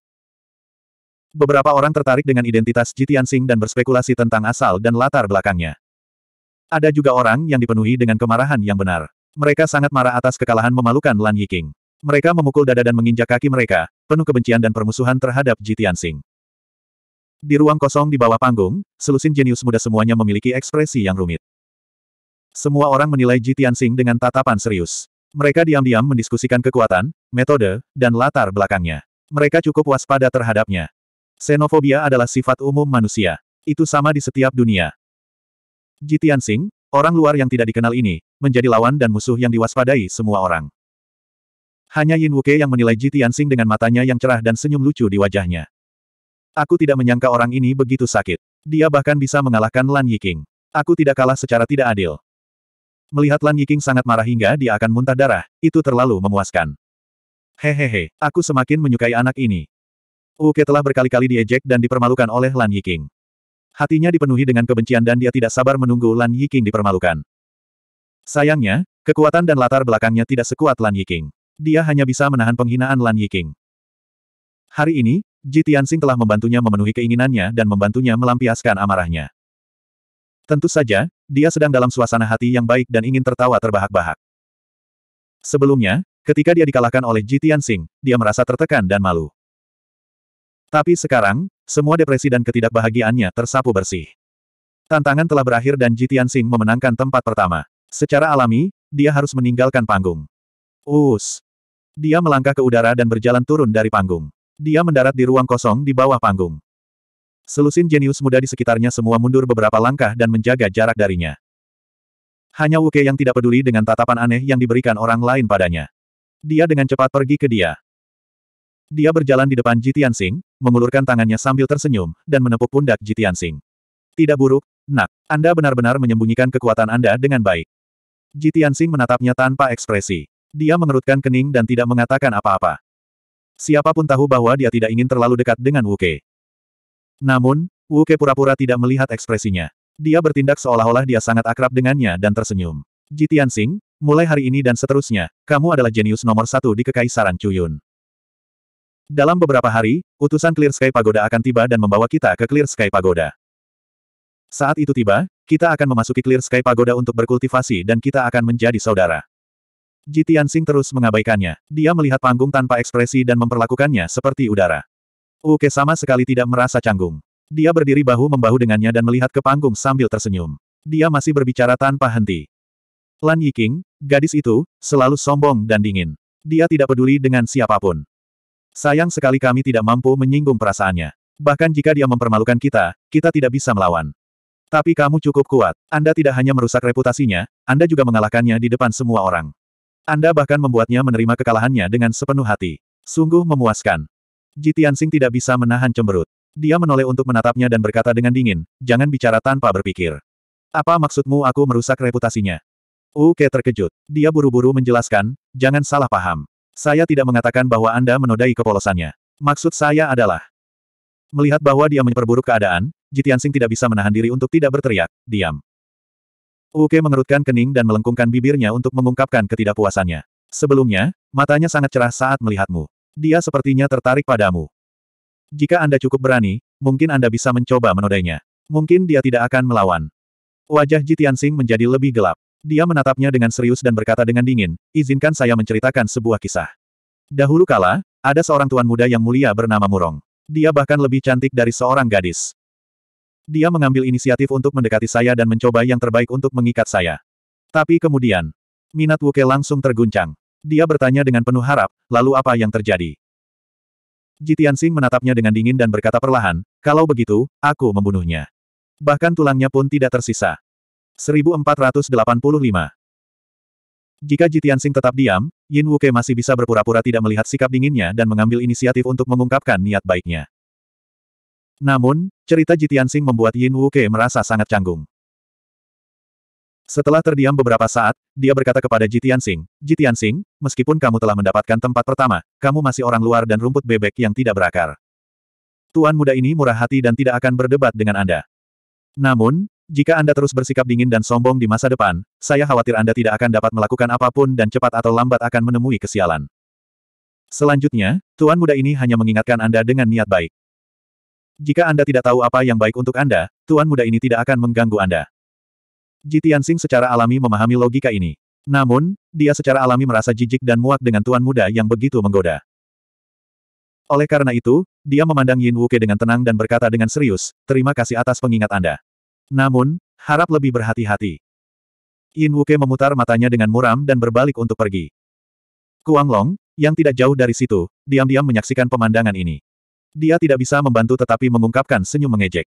Beberapa orang tertarik dengan identitas Jitian Sing dan berspekulasi tentang asal dan latar belakangnya. Ada juga orang yang dipenuhi dengan kemarahan yang benar. Mereka sangat marah atas kekalahan memalukan Lan Yiking. Mereka memukul dada dan menginjak kaki mereka, penuh kebencian dan permusuhan terhadap Jitian Sing. Di ruang kosong di bawah panggung, selusin jenius muda semuanya memiliki ekspresi yang rumit. Semua orang menilai Jitian Sing dengan tatapan serius. Mereka diam-diam mendiskusikan kekuatan, metode, dan latar belakangnya. Mereka cukup waspada terhadapnya. Xenofobia adalah sifat umum manusia. Itu sama di setiap dunia. Jitian Sing, orang luar yang tidak dikenal ini, menjadi lawan dan musuh yang diwaspadai semua orang. Hanya Yin Wuke yang menilai Jitian Sing dengan matanya yang cerah dan senyum lucu di wajahnya. Aku tidak menyangka orang ini begitu sakit. Dia bahkan bisa mengalahkan Lan Yiking. Aku tidak kalah secara tidak adil. Melihat Lan Yiking sangat marah hingga dia akan muntah darah, itu terlalu memuaskan. Hehehe, aku semakin menyukai anak ini. Uke telah berkali-kali diejek dan dipermalukan oleh Lan Yiking. Hatinya dipenuhi dengan kebencian dan dia tidak sabar menunggu Lan Yiking dipermalukan. Sayangnya, kekuatan dan latar belakangnya tidak sekuat Lan Yiking. Dia hanya bisa menahan penghinaan Lan Yiking. Hari ini, Ji Tianxing telah membantunya memenuhi keinginannya dan membantunya melampiaskan amarahnya. Tentu saja, dia sedang dalam suasana hati yang baik dan ingin tertawa terbahak-bahak. Sebelumnya, ketika dia dikalahkan oleh Ji Tianxing, dia merasa tertekan dan malu. Tapi sekarang, semua depresi dan ketidakbahagiaannya tersapu bersih. Tantangan telah berakhir dan Ji Tianxing memenangkan tempat pertama. Secara alami, dia harus meninggalkan panggung. Us. Dia melangkah ke udara dan berjalan turun dari panggung. Dia mendarat di ruang kosong di bawah panggung. Selusin jenius muda di sekitarnya semua mundur beberapa langkah dan menjaga jarak darinya. Hanya Wuke yang tidak peduli dengan tatapan aneh yang diberikan orang lain padanya. Dia dengan cepat pergi ke dia. Dia berjalan di depan Jitian Sing, mengulurkan tangannya sambil tersenyum, dan menepuk pundak Jitian Sing. Tidak buruk, nak. Anda benar-benar menyembunyikan kekuatan Anda dengan baik. Jitian Sing menatapnya tanpa ekspresi. Dia mengerutkan kening dan tidak mengatakan apa-apa. Siapa pun tahu bahwa dia tidak ingin terlalu dekat dengan Wuke. Namun, Wu Ke pura-pura tidak melihat ekspresinya. Dia bertindak seolah-olah dia sangat akrab dengannya dan tersenyum. Jitian Sing, mulai hari ini dan seterusnya, kamu adalah jenius nomor satu di Kekaisaran Cuyun. Dalam beberapa hari, utusan Clear Sky Pagoda akan tiba dan membawa kita ke Clear Sky Pagoda. Saat itu tiba, kita akan memasuki Clear Sky Pagoda untuk berkultivasi dan kita akan menjadi saudara. Jitian Sing terus mengabaikannya. Dia melihat panggung tanpa ekspresi dan memperlakukannya seperti udara. Uke sama sekali tidak merasa canggung. Dia berdiri bahu-membahu dengannya dan melihat ke panggung sambil tersenyum. Dia masih berbicara tanpa henti. Lan Yiking, gadis itu, selalu sombong dan dingin. Dia tidak peduli dengan siapa pun. Sayang sekali kami tidak mampu menyinggung perasaannya. Bahkan jika dia mempermalukan kita, kita tidak bisa melawan. Tapi kamu cukup kuat. Anda tidak hanya merusak reputasinya, Anda juga mengalahkannya di depan semua orang. Anda bahkan membuatnya menerima kekalahannya dengan sepenuh hati. Sungguh memuaskan. Jitian Sing tidak bisa menahan cemberut. Dia menoleh untuk menatapnya dan berkata dengan dingin, jangan bicara tanpa berpikir. Apa maksudmu aku merusak reputasinya? Uke terkejut. Dia buru-buru menjelaskan, jangan salah paham. Saya tidak mengatakan bahwa Anda menodai kepolosannya. Maksud saya adalah... Melihat bahwa dia memperburuk keadaan, Jitian Sing tidak bisa menahan diri untuk tidak berteriak, diam. Uke mengerutkan kening dan melengkungkan bibirnya untuk mengungkapkan ketidakpuasannya. Sebelumnya, matanya sangat cerah saat melihatmu. Dia sepertinya tertarik padamu. Jika Anda cukup berani, mungkin Anda bisa mencoba menodainya. Mungkin dia tidak akan melawan. Wajah Jitian Sing menjadi lebih gelap. Dia menatapnya dengan serius dan berkata dengan dingin, izinkan saya menceritakan sebuah kisah. Dahulu kala, ada seorang tuan muda yang mulia bernama Murong. Dia bahkan lebih cantik dari seorang gadis. Dia mengambil inisiatif untuk mendekati saya dan mencoba yang terbaik untuk mengikat saya. Tapi kemudian, minat Wuke langsung terguncang. Dia bertanya dengan penuh harap, lalu apa yang terjadi? Jitiansing menatapnya dengan dingin dan berkata perlahan, kalau begitu, aku membunuhnya. Bahkan tulangnya pun tidak tersisa. 1485 Jika Jitiansing tetap diam, Yin Wuke masih bisa berpura-pura tidak melihat sikap dinginnya dan mengambil inisiatif untuk mengungkapkan niat baiknya. Namun, cerita Jitiansing membuat Yin Wuke merasa sangat canggung. Setelah terdiam beberapa saat, dia berkata kepada Jitiansing, Jitiansing, meskipun kamu telah mendapatkan tempat pertama, kamu masih orang luar dan rumput bebek yang tidak berakar. Tuan muda ini murah hati dan tidak akan berdebat dengan Anda. Namun, jika Anda terus bersikap dingin dan sombong di masa depan, saya khawatir Anda tidak akan dapat melakukan apa pun dan cepat atau lambat akan menemui kesialan. Selanjutnya, Tuan muda ini hanya mengingatkan Anda dengan niat baik. Jika Anda tidak tahu apa yang baik untuk Anda, Tuan muda ini tidak akan mengganggu Anda. Jitiansing secara alami memahami logika ini. Namun, dia secara alami merasa jijik dan muak dengan tuan muda yang begitu menggoda. Oleh karena itu, dia memandang Yin Wuke dengan tenang dan berkata dengan serius, terima kasih atas pengingat Anda. Namun, harap lebih berhati-hati. Yin Wuke memutar matanya dengan muram dan berbalik untuk pergi. Kuang Long, yang tidak jauh dari situ, diam-diam menyaksikan pemandangan ini. Dia tidak bisa membantu tetapi mengungkapkan senyum mengejek.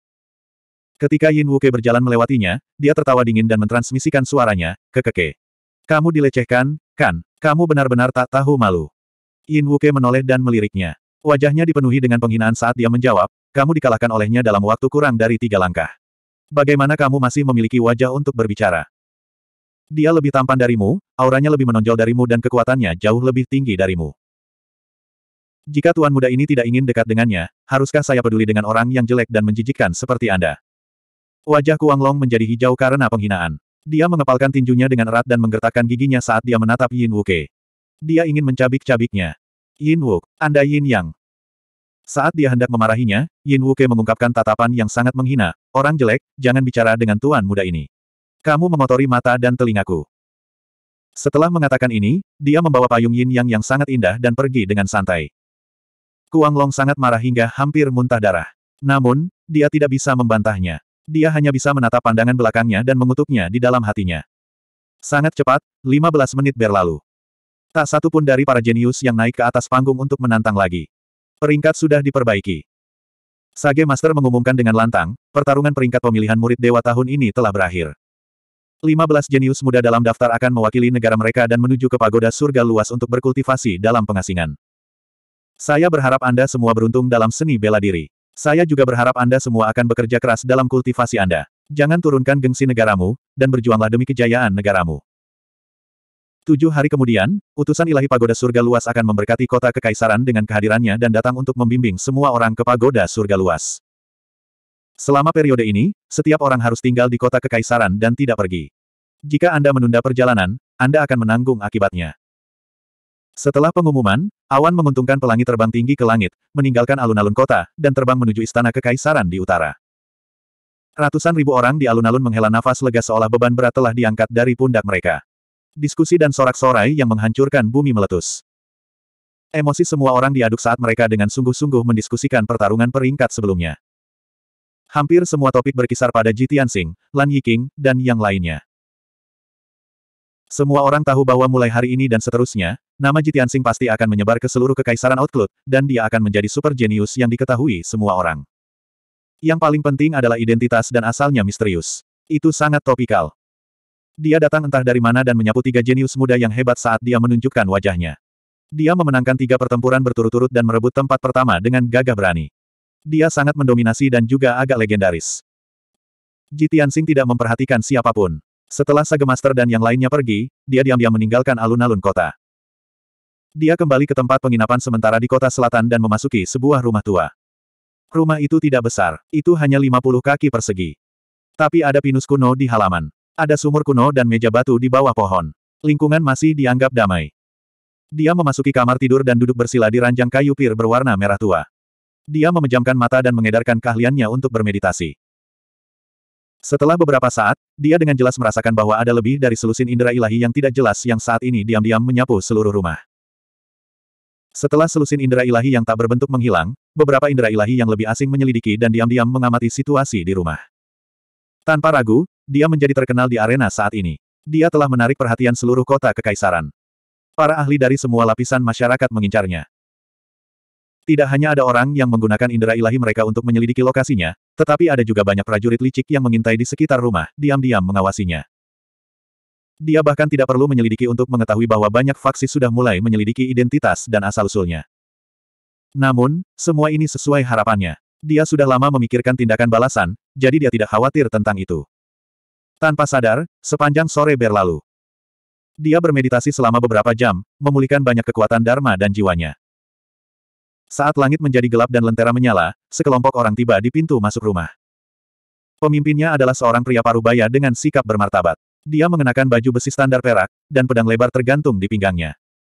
Ketika Yin Wuke berjalan melewatinya, dia tertawa dingin dan mentransmisikan suaranya, kekeke. Kamu dilecehkan, kan? Kamu benar-benar tak tahu malu. Yin Wuke menoleh dan meliriknya. Wajahnya dipenuhi dengan penghinaan saat dia menjawab, kamu dikalahkan olehnya dalam waktu kurang dari tiga langkah. Bagaimana kamu masih memiliki wajah untuk berbicara? Dia lebih tampan darimu, auranya lebih menonjol darimu dan kekuatannya jauh lebih tinggi darimu. Jika tuan muda ini tidak ingin dekat dengannya, haruskah saya peduli dengan orang yang jelek dan menjijikkan seperti Anda? Wajah Kuang Long menjadi hijau karena penghinaan. Dia mengepalkan tinjunya dengan erat dan menggertakkan giginya saat dia menatap Yin Wuke. Dia ingin mencabik-cabiknya. Yin Wuk, Anda Yin Yang. Saat dia hendak memarahinya, Yin Wuke mengungkapkan tatapan yang sangat menghina, orang jelek, jangan bicara dengan tuan muda ini. Kamu mengotori mata dan telingaku. Setelah mengatakan ini, dia membawa payung Yin Yang yang sangat indah dan pergi dengan santai. Kuang Long sangat marah hingga hampir muntah darah. Namun, dia tidak bisa membantahnya. Dia hanya bisa menatap pandangan belakangnya dan mengutuknya di dalam hatinya. Sangat cepat, 15 menit berlalu. Tak satu pun dari para jenius yang naik ke atas panggung untuk menantang lagi. Peringkat sudah diperbaiki. Sage Master mengumumkan dengan lantang, pertarungan peringkat pemilihan murid dewa tahun ini telah berakhir. 15 jenius muda dalam daftar akan mewakili negara mereka dan menuju ke pagoda surga luas untuk berkultivasi dalam pengasingan. Saya berharap Anda semua beruntung dalam seni bela diri. Saya juga berharap Anda semua akan bekerja keras dalam kultivasi Anda. Jangan turunkan gengsi negaramu, dan berjuanglah demi kejayaan negaramu. Tujuh hari kemudian, utusan ilahi pagoda surga luas akan memberkati kota kekaisaran dengan kehadirannya dan datang untuk membimbing semua orang ke pagoda surga luas. Selama periode ini, setiap orang harus tinggal di kota kekaisaran dan tidak pergi. Jika Anda menunda perjalanan, Anda akan menanggung akibatnya. Setelah pengumuman, awan menguntungkan pelangi terbang tinggi ke langit, meninggalkan alun-alun kota, dan terbang menuju istana kekaisaran di utara. Ratusan ribu orang di alun-alun menghela nafas lega seolah beban berat telah diangkat dari pundak mereka. Diskusi dan sorak-sorai yang menghancurkan bumi meletus. Emosi semua orang diaduk saat mereka dengan sungguh-sungguh mendiskusikan pertarungan peringkat sebelumnya. Hampir semua topik berkisar pada Jitiansing, Lan Yiking, dan yang lainnya. Semua orang tahu bahwa mulai hari ini dan seterusnya, nama Jitiansing pasti akan menyebar ke seluruh kekaisaran Outcloud, dan dia akan menjadi super jenius yang diketahui semua orang. Yang paling penting adalah identitas dan asalnya misterius. Itu sangat topikal. Dia datang entah dari mana dan menyapu tiga jenius muda yang hebat saat dia menunjukkan wajahnya. Dia memenangkan tiga pertempuran berturut-turut dan merebut tempat pertama dengan gagah berani. Dia sangat mendominasi dan juga agak legendaris. Jitiansing tidak memperhatikan siapa pun. Setelah Sage Master dan yang lainnya pergi, dia diam-diam meninggalkan alun-alun kota. Dia kembali ke tempat penginapan sementara di kota selatan dan memasuki sebuah rumah tua. Rumah itu tidak besar, itu hanya 50 kaki persegi. Tapi ada pinus kuno di halaman. Ada sumur kuno dan meja batu di bawah pohon. Lingkungan masih dianggap damai. Dia memasuki kamar tidur dan duduk bersila di ranjang kayu pir berwarna merah tua. Dia memejamkan mata dan mengedarkan keahliannya untuk bermeditasi. Setelah beberapa saat, dia dengan jelas merasakan bahwa ada lebih dari selusin indera ilahi yang tidak jelas yang saat ini diam-diam menyapu seluruh rumah. Setelah selusin indera ilahi yang tak berbentuk menghilang, beberapa indera ilahi yang lebih asing menyelidiki dan diam-diam mengamati situasi di rumah. Tanpa ragu, dia menjadi terkenal di arena saat ini. Dia telah menarik perhatian seluruh kota kekaisaran. Para ahli dari semua lapisan masyarakat mengincarnya. Tidak hanya ada orang yang menggunakan indera ilahi mereka untuk menyelidiki lokasinya, tetapi ada juga banyak prajurit licik yang mengintai di sekitar rumah, diam-diam mengawasinya. Dia bahkan tidak perlu menyelidiki untuk mengetahui bahwa banyak faksi sudah mulai menyelidiki identitas dan asal-usulnya. Namun, semua ini sesuai harapannya. Dia sudah lama memikirkan tindakan balasan, jadi dia tidak khawatir tentang itu. Tanpa sadar, sepanjang sore berlalu. Dia bermeditasi selama beberapa jam, memulihkan banyak kekuatan Dharma dan jiwanya. Saat langit menjadi gelap dan lentera menyala, sekelompok orang tiba di pintu masuk rumah. Pemimpinnya adalah seorang pria parubaya dengan sikap bermartabat. Dia mengenakan baju besi standar perak, dan pedang lebar tergantung di pinggangnya.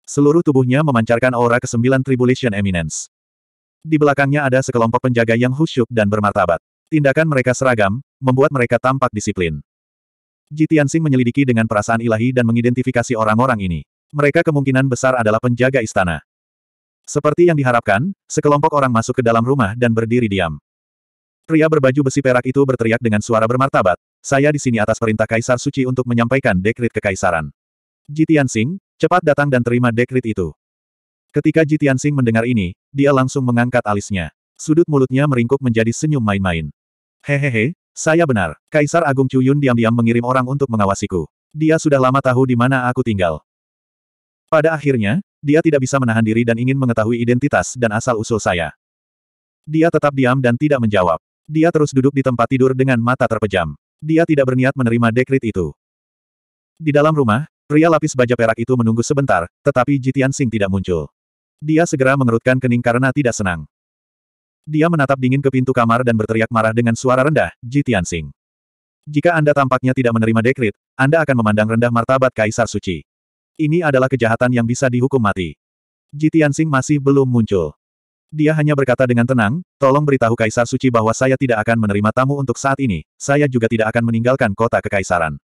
Seluruh tubuhnya memancarkan aura kesembilan Tribulation Eminence. Di belakangnya ada sekelompok penjaga yang khusyuk dan bermartabat. Tindakan mereka seragam, membuat mereka tampak disiplin. Jitiansing menyelidiki dengan perasaan ilahi dan mengidentifikasi orang-orang ini. Mereka kemungkinan besar adalah penjaga istana. Seperti yang diharapkan, sekelompok orang masuk ke dalam rumah dan berdiri diam. Pria berbaju besi perak itu berteriak dengan suara bermartabat, saya di sini atas perintah Kaisar Suci untuk menyampaikan dekrit kekaisaran. Jitian Sing, cepat datang dan terima dekrit itu. Ketika Jitian Sing mendengar ini, dia langsung mengangkat alisnya. Sudut mulutnya meringkuk menjadi senyum main-main. Hehehe, saya benar. Kaisar Agung Cuyun diam-diam mengirim orang untuk mengawasiku. Dia sudah lama tahu di mana aku tinggal. Pada akhirnya, dia tidak bisa menahan diri dan ingin mengetahui identitas dan asal-usul saya. Dia tetap diam dan tidak menjawab. Dia terus duduk di tempat tidur dengan mata terpejam. Dia tidak berniat menerima dekrit itu. Di dalam rumah, pria lapis baja perak itu menunggu sebentar, tetapi Jitian Sing tidak muncul. Dia segera mengerutkan kening karena tidak senang. Dia menatap dingin ke pintu kamar dan berteriak marah dengan suara rendah, Jitian Sing. Jika Anda tampaknya tidak menerima dekrit, Anda akan memandang rendah martabat Kaisar Suci. Ini adalah kejahatan yang bisa dihukum mati. Jitiansing masih belum muncul. Dia hanya berkata dengan tenang, tolong beritahu Kaisar Suci bahwa saya tidak akan menerima tamu untuk saat ini, saya juga tidak akan meninggalkan kota kekaisaran.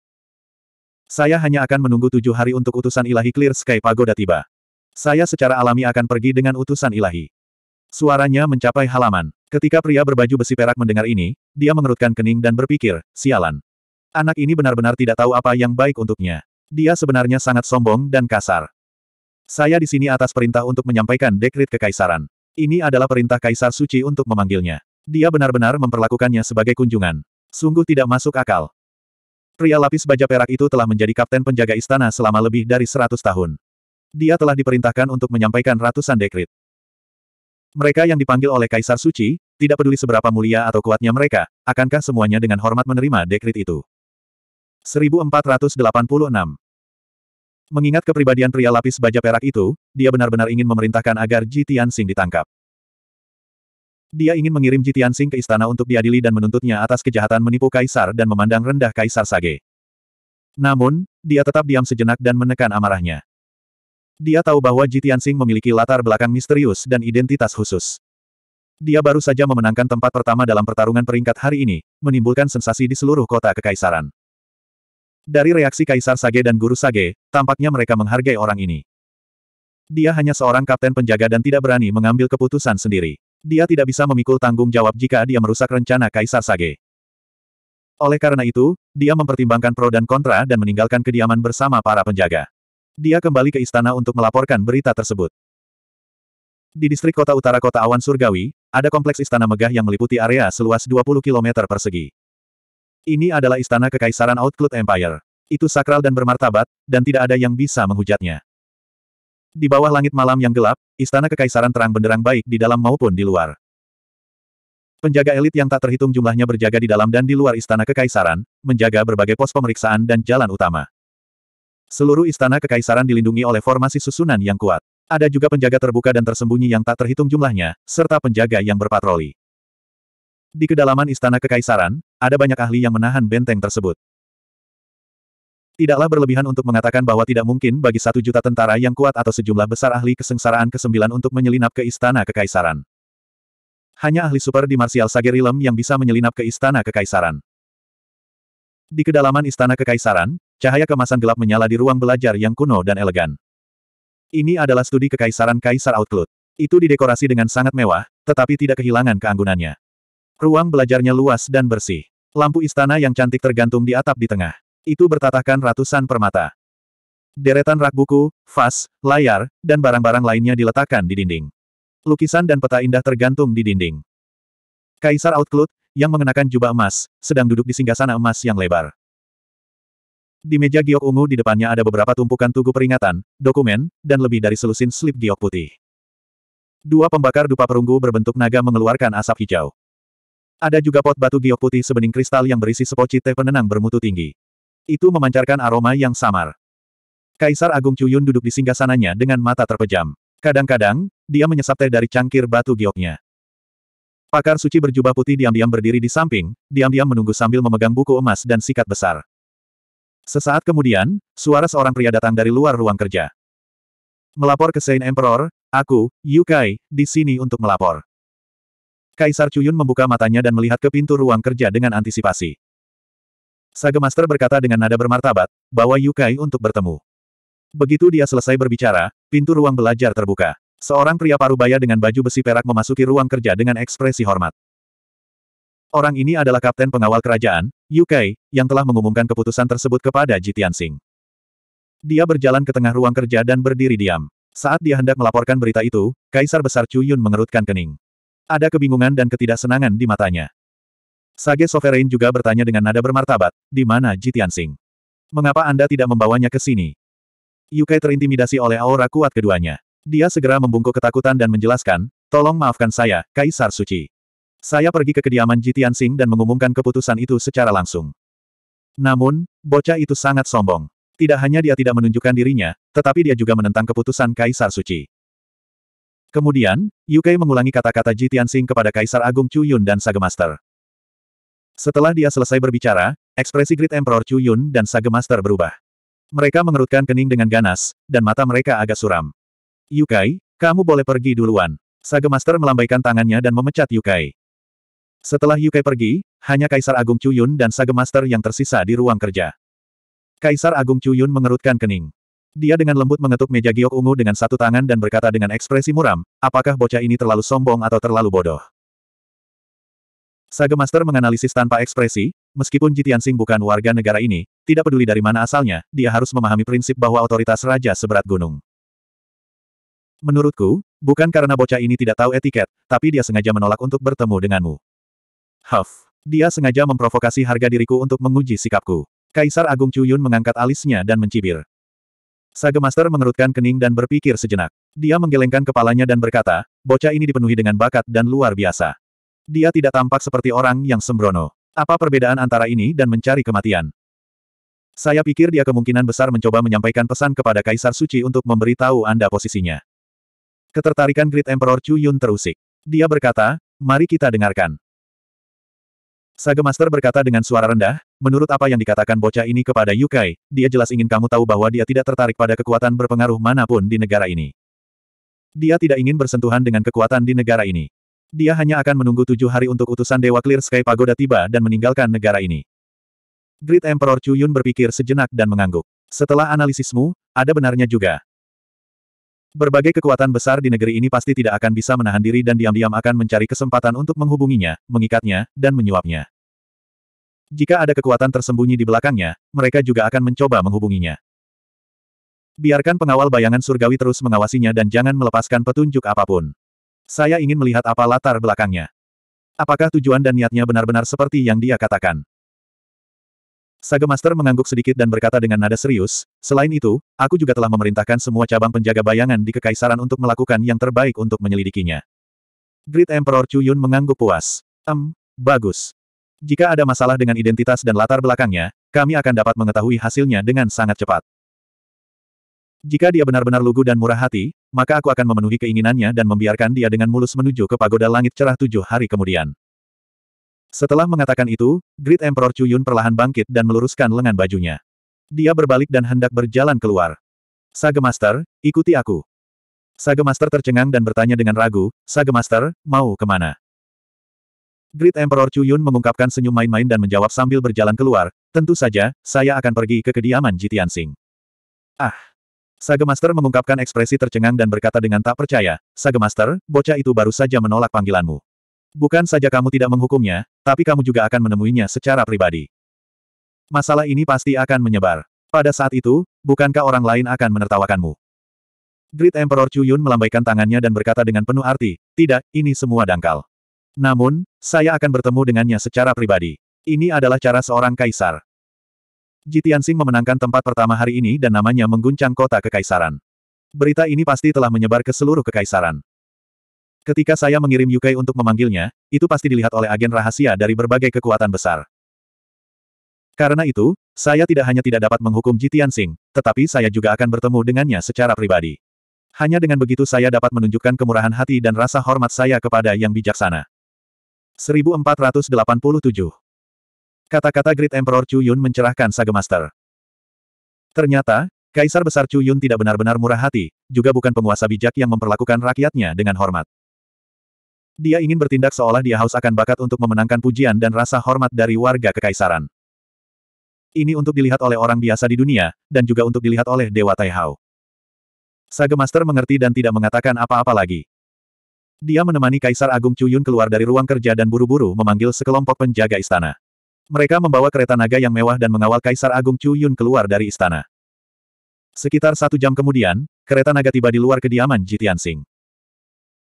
Saya hanya akan menunggu tujuh hari untuk utusan ilahi Clear Sky Pagoda tiba. Saya secara alami akan pergi dengan utusan ilahi. Suaranya mencapai halaman. Ketika pria berbaju besi perak mendengar ini, dia mengerutkan kening dan berpikir, sialan. Anak ini benar-benar tidak tahu apa yang baik untuknya. Dia sebenarnya sangat sombong dan kasar. Saya di sini atas perintah untuk menyampaikan dekrit kekaisaran. Ini adalah perintah Kaisar Suci untuk memanggilnya. Dia benar-benar memperlakukannya sebagai kunjungan. Sungguh tidak masuk akal. Pria lapis baja perak itu telah menjadi kapten penjaga istana selama lebih dari seratus tahun. Dia telah diperintahkan untuk menyampaikan ratusan dekrit. Mereka yang dipanggil oleh Kaisar Suci, tidak peduli seberapa mulia atau kuatnya mereka, akankah semuanya dengan hormat menerima dekrit itu. 1486. Mengingat kepribadian pria lapis baja perak itu, dia benar-benar ingin memerintahkan agar Ji Tianxing ditangkap. Dia ingin mengirim Ji Tianxing ke istana untuk diadili dan menuntutnya atas kejahatan menipu kaisar dan memandang rendah kaisar Sage. Namun, dia tetap diam sejenak dan menekan amarahnya. Dia tahu bahwa Ji Tianxing memiliki latar belakang misterius dan identitas khusus. Dia baru saja memenangkan tempat pertama dalam pertarungan peringkat hari ini, menimbulkan sensasi di seluruh kota kekaisaran. Dari reaksi Kaisar Sage dan Guru Sage, tampaknya mereka menghargai orang ini. Dia hanya seorang kapten penjaga dan tidak berani mengambil keputusan sendiri. Dia tidak bisa memikul tanggung jawab jika dia merusak rencana Kaisar Sage. Oleh karena itu, dia mempertimbangkan pro dan kontra dan meninggalkan kediaman bersama para penjaga. Dia kembali ke istana untuk melaporkan berita tersebut. Di distrik kota utara kota Awan Surgawi, ada kompleks istana megah yang meliputi area seluas 20 km persegi. Ini adalah istana kekaisaran Outcloud Empire. Itu sakral dan bermartabat, dan tidak ada yang bisa menghujatnya. Di bawah langit malam yang gelap, istana kekaisaran terang benderang baik di dalam maupun di luar. Penjaga elit yang tak terhitung jumlahnya berjaga di dalam dan di luar istana kekaisaran, menjaga berbagai pos pemeriksaan dan jalan utama. Seluruh istana kekaisaran dilindungi oleh formasi susunan yang kuat. Ada juga penjaga terbuka dan tersembunyi yang tak terhitung jumlahnya, serta penjaga yang berpatroli. Di kedalaman istana kekaisaran, ada banyak ahli yang menahan benteng tersebut. Tidaklah berlebihan untuk mengatakan bahwa tidak mungkin bagi satu juta tentara yang kuat atau sejumlah besar ahli kesengsaraan kesembilan untuk menyelinap ke istana kekaisaran. Hanya ahli super di Martial Sagerilem yang bisa menyelinap ke istana kekaisaran. Di kedalaman istana kekaisaran, cahaya kemasan gelap menyala di ruang belajar yang kuno dan elegan. Ini adalah studi kekaisaran Kaisar Outcloud. Itu didekorasi dengan sangat mewah, tetapi tidak kehilangan keanggunannya. Ruang belajarnya luas dan bersih. Lampu istana yang cantik tergantung di atap di tengah. Itu bertatahkan ratusan permata. Deretan rak buku, vas, layar, dan barang-barang lainnya diletakkan di dinding. Lukisan dan peta indah tergantung di dinding. Kaisar Outclut, yang mengenakan jubah emas, sedang duduk di singgasana emas yang lebar. Di meja giok ungu di depannya ada beberapa tumpukan tugu peringatan, dokumen, dan lebih dari selusin slip giok putih. Dua pembakar dupa perunggu berbentuk naga mengeluarkan asap hijau. Ada juga pot batu giok putih sebening kristal yang berisi sepoci teh penenang bermutu tinggi. Itu memancarkan aroma yang samar. Kaisar Agung Cuyun duduk di singgasananya dengan mata terpejam. Kadang-kadang, dia menyesap teh dari cangkir batu gioknya. Pakar suci berjubah putih diam-diam berdiri di samping, diam-diam menunggu sambil memegang buku emas dan sikat besar. Sesaat kemudian, suara seorang pria datang dari luar ruang kerja. Melapor ke Saint Emperor, aku, Yukai, di sini untuk melapor. Kaisar Cuyun membuka matanya dan melihat ke pintu ruang kerja dengan antisipasi. Sage Master berkata dengan nada bermartabat, bawa Yukai untuk bertemu. Begitu dia selesai berbicara, pintu ruang belajar terbuka. Seorang pria parubaya dengan baju besi perak memasuki ruang kerja dengan ekspresi hormat. Orang ini adalah kapten pengawal kerajaan, Yukai, yang telah mengumumkan keputusan tersebut kepada Jitiansing. Dia berjalan ke tengah ruang kerja dan berdiri diam. Saat dia hendak melaporkan berita itu, Kaisar Besar Chuyun mengerutkan kening. Ada kebingungan dan ketidaksenangan di matanya. Sage Sovereign juga bertanya dengan nada bermartabat, di mana Jitiansing? Mengapa Anda tidak membawanya ke sini? Yukai terintimidasi oleh aura kuat keduanya. Dia segera membungkuk ketakutan dan menjelaskan, tolong maafkan saya, Kaisar Suci. Saya pergi ke kediaman Jitiansing dan mengumumkan keputusan itu secara langsung. Namun, bocah itu sangat sombong. Tidak hanya dia tidak menunjukkan dirinya, tetapi dia juga menentang keputusan Kaisar Suci. Kemudian, Yukai mengulangi kata-kata Jitiansing kepada Kaisar Agung Chuyun dan Sagemaster. Setelah dia selesai berbicara, ekspresi Great Emperor Chuyun dan Sagemaster berubah. Mereka mengerutkan kening dengan ganas, dan mata mereka agak suram. Yukai, kamu boleh pergi duluan. Sage Master melambaikan tangannya dan memecat Yukai. Setelah Yukai pergi, hanya Kaisar Agung Chuyun dan Sage Master yang tersisa di ruang kerja. Kaisar Agung Chuyun mengerutkan kening. Dia dengan lembut mengetuk meja giok ungu dengan satu tangan dan berkata dengan ekspresi muram, apakah bocah ini terlalu sombong atau terlalu bodoh? Sage Master menganalisis tanpa ekspresi, meskipun Jitiansing bukan warga negara ini, tidak peduli dari mana asalnya, dia harus memahami prinsip bahwa otoritas raja seberat gunung. Menurutku, bukan karena bocah ini tidak tahu etiket, tapi dia sengaja menolak untuk bertemu denganmu. Huff. Dia sengaja memprovokasi harga diriku untuk menguji sikapku. Kaisar Agung Chuyun mengangkat alisnya dan mencibir. Sage Master mengerutkan kening dan berpikir sejenak. Dia menggelengkan kepalanya dan berkata, bocah ini dipenuhi dengan bakat dan luar biasa. Dia tidak tampak seperti orang yang sembrono. Apa perbedaan antara ini dan mencari kematian? Saya pikir dia kemungkinan besar mencoba menyampaikan pesan kepada Kaisar Suci untuk memberitahu Anda posisinya. Ketertarikan Great Emperor Chu Yun terusik. Dia berkata, mari kita dengarkan. Sage Master berkata dengan suara rendah, menurut apa yang dikatakan bocah ini kepada Yukai, dia jelas ingin kamu tahu bahwa dia tidak tertarik pada kekuatan berpengaruh mana pun di negara ini. Dia tidak ingin bersentuhan dengan kekuatan di negara ini. Dia hanya akan menunggu tujuh hari untuk utusan Dewa Clear Sky Pagoda tiba dan meninggalkan negara ini. Great Emperor Chu Yun berpikir sejenak dan mengangguk. Setelah analisismu, ada benarnya juga. Berbagai kekuatan besar di negeri ini pasti tidak akan bisa menahan diri dan diam-diam akan mencari kesempatan untuk menghubunginya, mengikatnya, dan menyuapnya. Jika ada kekuatan tersembunyi di belakangnya, mereka juga akan mencoba menghubunginya. Biarkan pengawal bayangan surgawi terus mengawasinya dan jangan melepaskan petunjuk apa pun. Saya ingin melihat apa latar belakangnya. Apakah tujuan dan niatnya benar-benar seperti yang dia katakan? Sage Master mengangguk sedikit dan berkata dengan nada serius, selain itu, aku juga telah memerintahkan semua cabang penjaga bayangan di Kekaisaran untuk melakukan yang terbaik untuk menyelidikinya. Great Emperor Chu Yun mengangguk puas. Em, bagus. Jika ada masalah dengan identitas dan latar belakangnya, kami akan dapat mengetahui hasilnya dengan sangat cepat. Jika dia benar-benar lugu dan murah hati, maka aku akan memenuhi keinginannya dan membiarkan dia dengan mulus menuju ke pagoda langit cerah tujuh hari kemudian. Setelah mengatakan itu, Great Emperor Chuyun perlahan bangkit dan meluruskan lengan bajunya. Dia berbalik dan hendak berjalan keluar. Sage Master, ikuti aku. Sage Master tercengang dan bertanya dengan ragu, Sage Master, mau ke mana? Great Emperor Chuyun mengungkapkan senyum main-main dan menjawab sambil berjalan keluar, tentu saja, saya akan pergi ke kediaman Jitiansing. Ah! Sage Master mengungkapkan ekspresi tercengang dan berkata dengan tak percaya, Sage Master, bocah itu baru saja menolak panggilanmu. Bukan saja kamu tidak menghukumnya, tapi kamu juga akan menemuinya secara pribadi. Masalah ini pasti akan menyebar. Pada saat itu, bukankah orang lain akan menertawakanmu? Great Emperor Chu Yun melambaikan tangannya dan berkata dengan penuh arti, tidak, ini semua dangkal. Namun, saya akan bertemu dengannya secara pribadi. Ini adalah cara seorang kaisar. Jitiansing memenangkan tempat pertama hari ini dan namanya mengguncang kota kekaisaran. Berita ini pasti telah menyebar ke seluruh kekaisaran. Ketika saya mengirim Yukai untuk memanggilnya, itu pasti dilihat oleh agen rahasia dari berbagai kekuatan besar. Karena itu, saya tidak hanya tidak dapat menghukum Jitiansing, tetapi saya juga akan bertemu dengannya secara pribadi. Hanya dengan begitu saya dapat menunjukkan kemurahan hati dan rasa hormat saya kepada yang bijaksana. 1487 Kata-kata Great Emperor Chu Yun mencerahkan Sage Master. Ternyata, Kaisar Besar Chu Yun tidak benar-benar murah hati, juga bukan penguasa bijak yang memperlakukan rakyatnya dengan hormat. Dia ingin bertindak seolah dia haus akan bakat untuk memenangkan pujian dan rasa hormat dari warga kekaisaran. Ini untuk dilihat oleh orang biasa di dunia, dan juga untuk dilihat oleh Dewa Taihao. Sage Master mengerti dan tidak mengatakan apa-apa lagi. Dia menemani Kaisar Agung Cuyun keluar dari ruang kerja dan buru-buru memanggil sekelompok penjaga istana. Mereka membawa kereta naga yang mewah dan mengawal Kaisar Agung Cuyun keluar dari istana. Sekitar satu jam kemudian, kereta naga tiba di luar kediaman Jitiansing.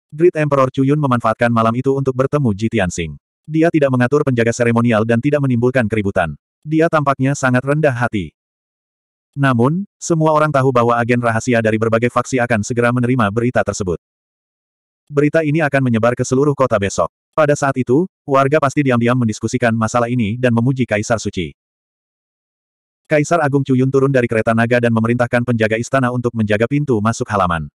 Great Emperor Cuyun memanfaatkan malam itu untuk bertemu Jitiansing. Dia tidak mengatur penjaga seremonial dan tidak menimbulkan keributan. Dia tampaknya sangat rendah hati. Namun, semua orang tahu bahwa agen rahasia dari berbagai faksi akan segera menerima berita tersebut. Berita ini akan menyebar ke seluruh kota besok. Pada saat itu, warga pasti diam-diam mendiskusikan masalah ini dan memuji Kaisar Suci. Kaisar Agung Cuyun turun dari kereta naga dan memerintahkan penjaga istana untuk menjaga pintu masuk halaman.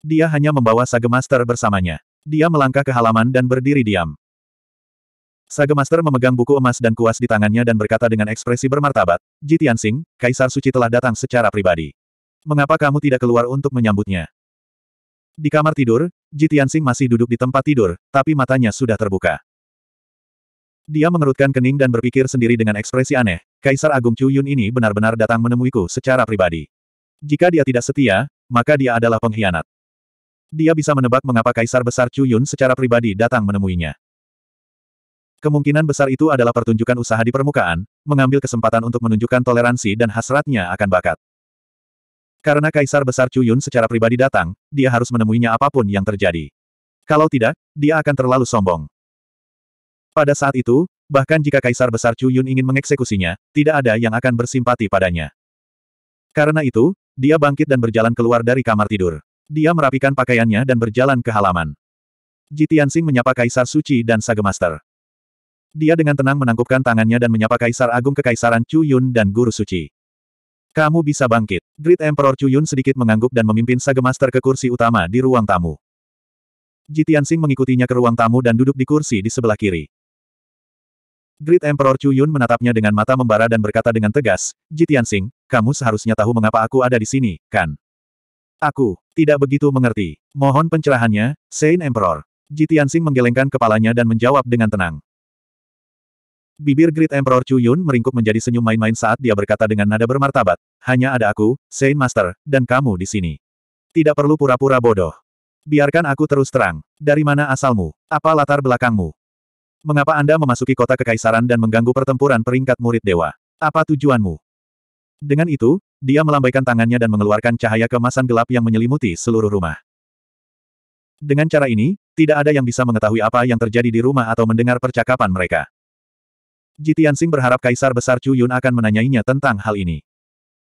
Dia hanya membawa Sage Master bersamanya. Dia melangkah ke halaman dan berdiri diam. Sage Master memegang buku emas dan kuas di tangannya dan berkata dengan ekspresi bermartabat, Jitiansing, Kaisar Suci telah datang secara pribadi. Mengapa kamu tidak keluar untuk menyambutnya? Di kamar tidur, Jitiansing masih duduk di tempat tidur, tapi matanya sudah terbuka. Dia mengerutkan kening dan berpikir sendiri dengan ekspresi aneh, Kaisar Agung Chu Yun ini benar-benar datang menemuiku secara pribadi. Jika dia tidak setia, maka dia adalah pengkhianat. Dia bisa menebak mengapa Kaisar Besar Chu Yun secara pribadi datang menemuinya. Kemungkinan besar itu adalah pertunjukan usaha di permukaan, mengambil kesempatan untuk menunjukkan toleransi dan hasratnya akan bakat. Karena Kaisar Besar Cuyun secara pribadi datang, dia harus menemuinya apa pun yang terjadi. Kalau tidak, dia akan terlalu sombong. Pada saat itu, bahkan jika Kaisar Besar Cuyun ingin mengeksekusinya, tidak ada yang akan bersimpati padanya. Karena itu, dia bangkit dan berjalan keluar dari kamar tidur. Dia merapikan pakaiannya dan berjalan ke halaman. Jitiansing menyapa Kaisar Suci dan Sage Master. Dia dengan tenang menangkupkan tangannya dan menyapa Kaisar Agung Kekaisaran Chu Yun dan Guru Suci. Kamu bisa bangkit. Great Emperor Chu Yun sedikit mengangguk dan memimpin Sage Master ke kursi utama di ruang tamu. Jitiansing mengikutinya ke ruang tamu dan duduk di kursi di sebelah kiri. Great Emperor Chu Yun menatapnya dengan mata membara dan berkata dengan tegas, Jitiansing, kamu seharusnya tahu mengapa aku ada di sini, kan? Aku, tidak begitu mengerti. Mohon pencerahannya, Saint Emperor. Jitiansing menggelengkan kepalanya dan menjawab dengan tenang. Bibir Great Emperor Chu Yun meringkuk menjadi senyum main-main saat dia berkata dengan nada bermartabat, hanya ada aku, Saint Master, dan kamu di sini. Tidak perlu pura-pura bodoh. Biarkan aku terus terang. Dari mana asalmu? Apa latar belakangmu? Mengapa Anda memasuki kota kekaisaran dan mengganggu pertempuran peringkat murid dewa? Apa tujuanmu? Dengan itu, dia melambaikan tangannya dan mengeluarkan cahaya kemasan gelap yang menyelimuti seluruh rumah. Dengan cara ini, tidak ada yang bisa mengetahui apa yang terjadi di rumah atau mendengar percakapan mereka. Jitiansing berharap Kaisar Besar Chu Yun akan menanyainya tentang hal ini.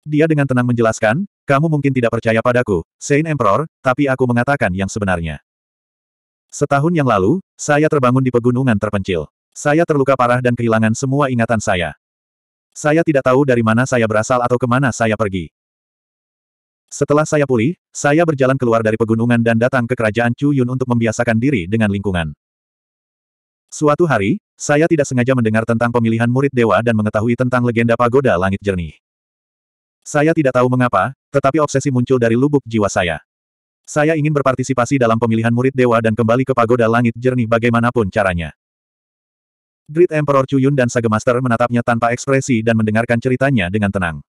Dia dengan tenang menjelaskan, kamu mungkin tidak percaya padaku, Saint Emperor, tapi aku mengatakan yang sebenarnya. Setahun yang lalu, saya terbangun di pegunungan terpencil. Saya terluka parah dan kehilangan semua ingatan saya. Saya tidak tahu dari mana saya berasal atau ke mana saya pergi. Setelah saya pulih, saya berjalan keluar dari pegunungan dan datang ke kerajaan Chu Yun untuk membiasakan diri dengan lingkungan. Suatu hari, saya tidak sengaja mendengar tentang pemilihan murid dewa dan mengetahui tentang legenda pagoda langit jernih. Saya tidak tahu mengapa, tetapi obsesi muncul dari lubuk jiwa saya. Saya ingin berpartisipasi dalam pemilihan murid dewa dan kembali ke pagoda langit jernih bagaimanapun caranya. Great Emperor Chuyun dan Sage Master menatapnya tanpa ekspresi dan mendengarkan ceritanya dengan tenang.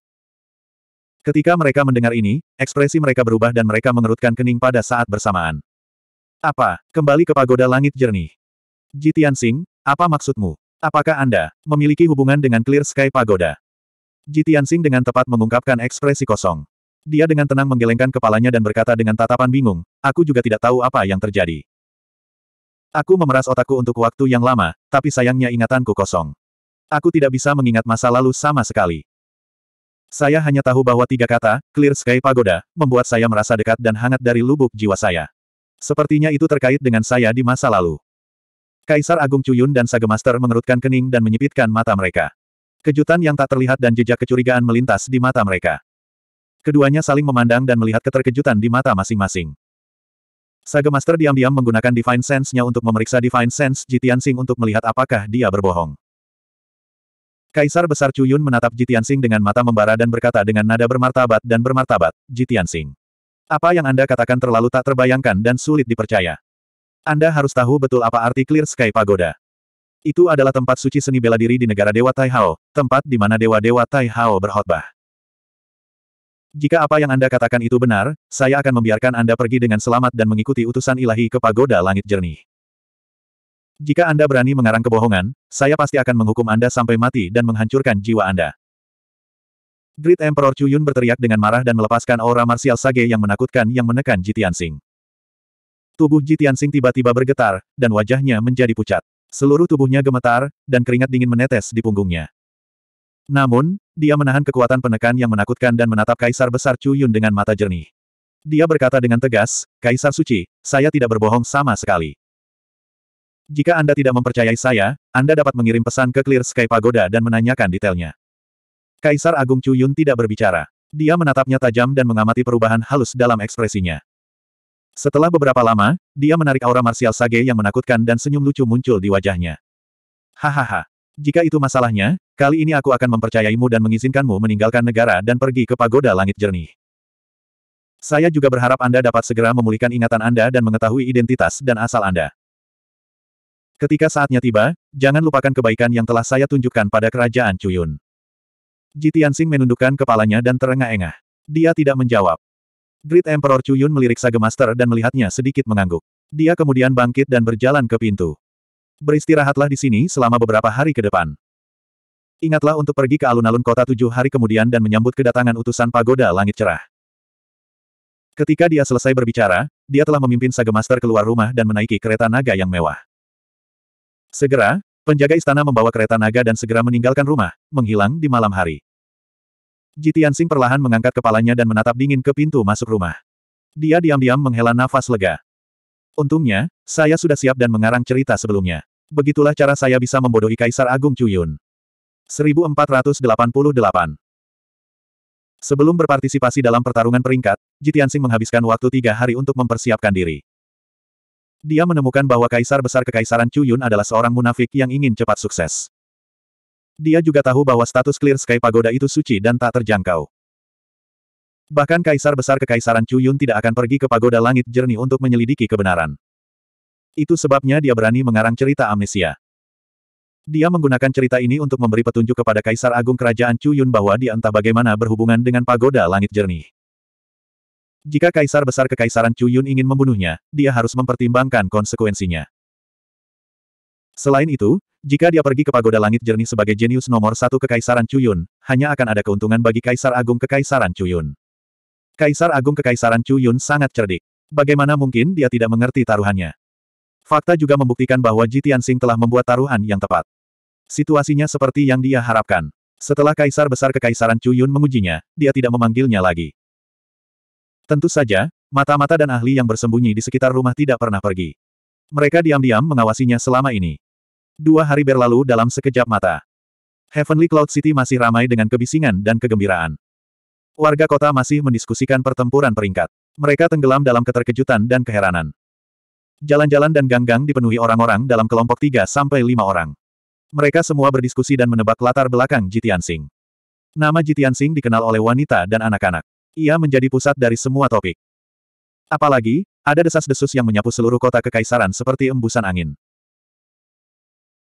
Ketika mereka mendengar ini, ekspresi mereka berubah dan mereka mengerutkan kening pada saat bersamaan. Apa? Kembali ke pagoda langit jernih. Jitian Sing, apa maksudmu? Apakah Anda memiliki hubungan dengan Clear Sky Pagoda? Jitian Sing dengan tepat mengungkapkan ekspresi kosong. Dia dengan tenang menggelengkan kepalanya dan berkata dengan tatapan bingung, aku juga tidak tahu apa yang terjadi. Aku memeras otakku untuk waktu yang lama, tapi sayangnya ingatanku kosong. Aku tidak bisa mengingat masa lalu sama sekali. Saya hanya tahu bahwa tiga kata, Clear Sky Pagoda, membuat saya merasa dekat dan hangat dari lubuk jiwa saya. Sepertinya itu terkait dengan saya di masa lalu. Kaisar Agung Cuyun dan Sage Master mengerutkan kening dan menyipitkan mata mereka. Kejutan yang tak terlihat dan jejak kecurigaan melintas di mata mereka. Keduanya saling memandang dan melihat keterkejutan di mata masing-masing. Sage Master diam-diam menggunakan Divine Sense-nya untuk memeriksa Divine Sense Jitiansing untuk melihat apakah dia berbohong. Kaisar Besar Cuyun menatap Jitiansing dengan mata membara dan berkata dengan nada bermartabat dan bermartabat, Jitiansing. Apa yang Anda katakan terlalu tak terbayangkan dan sulit dipercaya. Anda harus tahu betul apa arti Clear Sky Pagoda. Itu adalah tempat suci seni bela diri di negara Dewa Tai Hao, tempat di mana Dewa-Dewa Tai Hao berkhotbah. Jika apa yang Anda katakan itu benar, saya akan membiarkan Anda pergi dengan selamat dan mengikuti utusan ilahi ke pagoda langit jernih. Jika Anda berani mengarang kebohongan, saya pasti akan menghukum Anda sampai mati dan menghancurkan jiwa Anda. Great Emperor Chuyun berteriak dengan marah dan melepaskan aura martial sage yang menakutkan yang menekan Jitiansing. Tubuh Jitiansing tiba-tiba bergetar, dan wajahnya menjadi pucat. Seluruh tubuhnya gemetar, dan keringat dingin menetes di punggungnya. Namun, dia menahan kekuatan penekan yang menakutkan dan menatap Kaisar Besar Chu Yun dengan mata jernih. Dia berkata dengan tegas, Kaisar Suci, saya tidak berbohong sama sekali. Jika Anda tidak mempercayai saya, Anda dapat mengirim pesan ke Clear Sky Pagoda dan menanyakan detailnya. Kaisar Agung Chu Yun tidak berbicara. Dia menatapnya tajam dan mengamati perubahan halus dalam ekspresinya. Setelah beberapa lama, dia menarik aura martial sage yang menakutkan dan senyum lucu muncul di wajahnya. Hahaha. Jika itu masalahnya, kali ini aku akan mempercayaimu dan mengizinkanmu meninggalkan negara dan pergi ke pagoda langit jernih. Saya juga berharap Anda dapat segera memulihkan ingatan Anda dan mengetahui identitas dan asal Anda. Ketika saatnya tiba, jangan lupakan kebaikan yang telah saya tunjukkan pada kerajaan Cuyun. Jitiansing menundukkan kepalanya dan terengah-engah. Dia tidak menjawab. Great Emperor Cuyun melirik Sage Master dan melihatnya sedikit mengangguk. Dia kemudian bangkit dan berjalan ke pintu. Beristirahatlah di sini selama beberapa hari ke depan. Ingatlah untuk pergi ke alun-alun kota tujuh hari kemudian dan menyambut kedatangan utusan pagoda langit cerah. Ketika dia selesai berbicara, dia telah memimpin Sage Master keluar rumah dan menaiki kereta naga yang mewah. Segera, penjaga istana membawa kereta naga dan segera meninggalkan rumah, menghilang di malam hari. Jitiansing perlahan mengangkat kepalanya dan menatap dingin ke pintu masuk rumah. Dia diam-diam menghela nafas lega. Untungnya, saya sudah siap dan mengarang cerita sebelumnya. Begitulah cara saya bisa membodohi Kaisar Agung Cuyun. 1488 Sebelum berpartisipasi dalam pertarungan peringkat, Jitiansing menghabiskan waktu tiga hari untuk mempersiapkan diri. Dia menemukan bahwa Kaisar Besar Kekaisaran Cuyun adalah seorang munafik yang ingin cepat sukses. Dia juga tahu bahwa status Clear Sky Pagoda itu suci dan tak terjangkau. Bahkan Kaisar Besar Kekaisaran Cuyun tidak akan pergi ke Pagoda Langit Jernih untuk menyelidiki kebenaran. Itu sebabnya dia berani mengarang cerita amnesia. Dia menggunakan cerita ini untuk memberi petunjuk kepada Kaisar Agung Kerajaan Cuyun bahwa dia entah bagaimana berhubungan dengan pagoda langit jernih. Jika Kaisar Besar Kekaisaran Cuyun ingin membunuhnya, dia harus mempertimbangkan konsekuensinya. Selain itu, jika dia pergi ke pagoda langit jernih sebagai jenius nomor satu Kekaisaran Cuyun, hanya akan ada keuntungan bagi Kaisar Agung Kekaisaran Cuyun. Kaisar Agung Kekaisaran Cuyun sangat cerdik. Bagaimana mungkin dia tidak mengerti taruhannya? Fakta juga membuktikan bahwa Jitiansing telah membuat taruhan yang tepat. Situasinya seperti yang dia harapkan. Setelah Kaisar Besar Kekaisaran Cuyun mengujinya, dia tidak memanggilnya lagi. Tentu saja, mata-mata dan ahli yang bersembunyi di sekitar rumah tidak pernah pergi. Mereka diam-diam mengawasinya selama ini. Dua hari berlalu dalam sekejap mata. Heavenly Cloud City masih ramai dengan kebisingan dan kegembiraan. Warga kota masih mendiskusikan pertempuran peringkat. Mereka tenggelam dalam keterkejutan dan keheranan. Jalan-jalan dan gang-gang dipenuhi orang-orang dalam kelompok 3 sampai 5 orang. Mereka semua berdiskusi dan menebak latar belakang Jitiansing. Nama Jitiansing dikenal oleh wanita dan anak-anak. Ia menjadi pusat dari semua topik. Apalagi, ada desas-desus yang menyapu seluruh kota kekaisaran seperti embusan angin.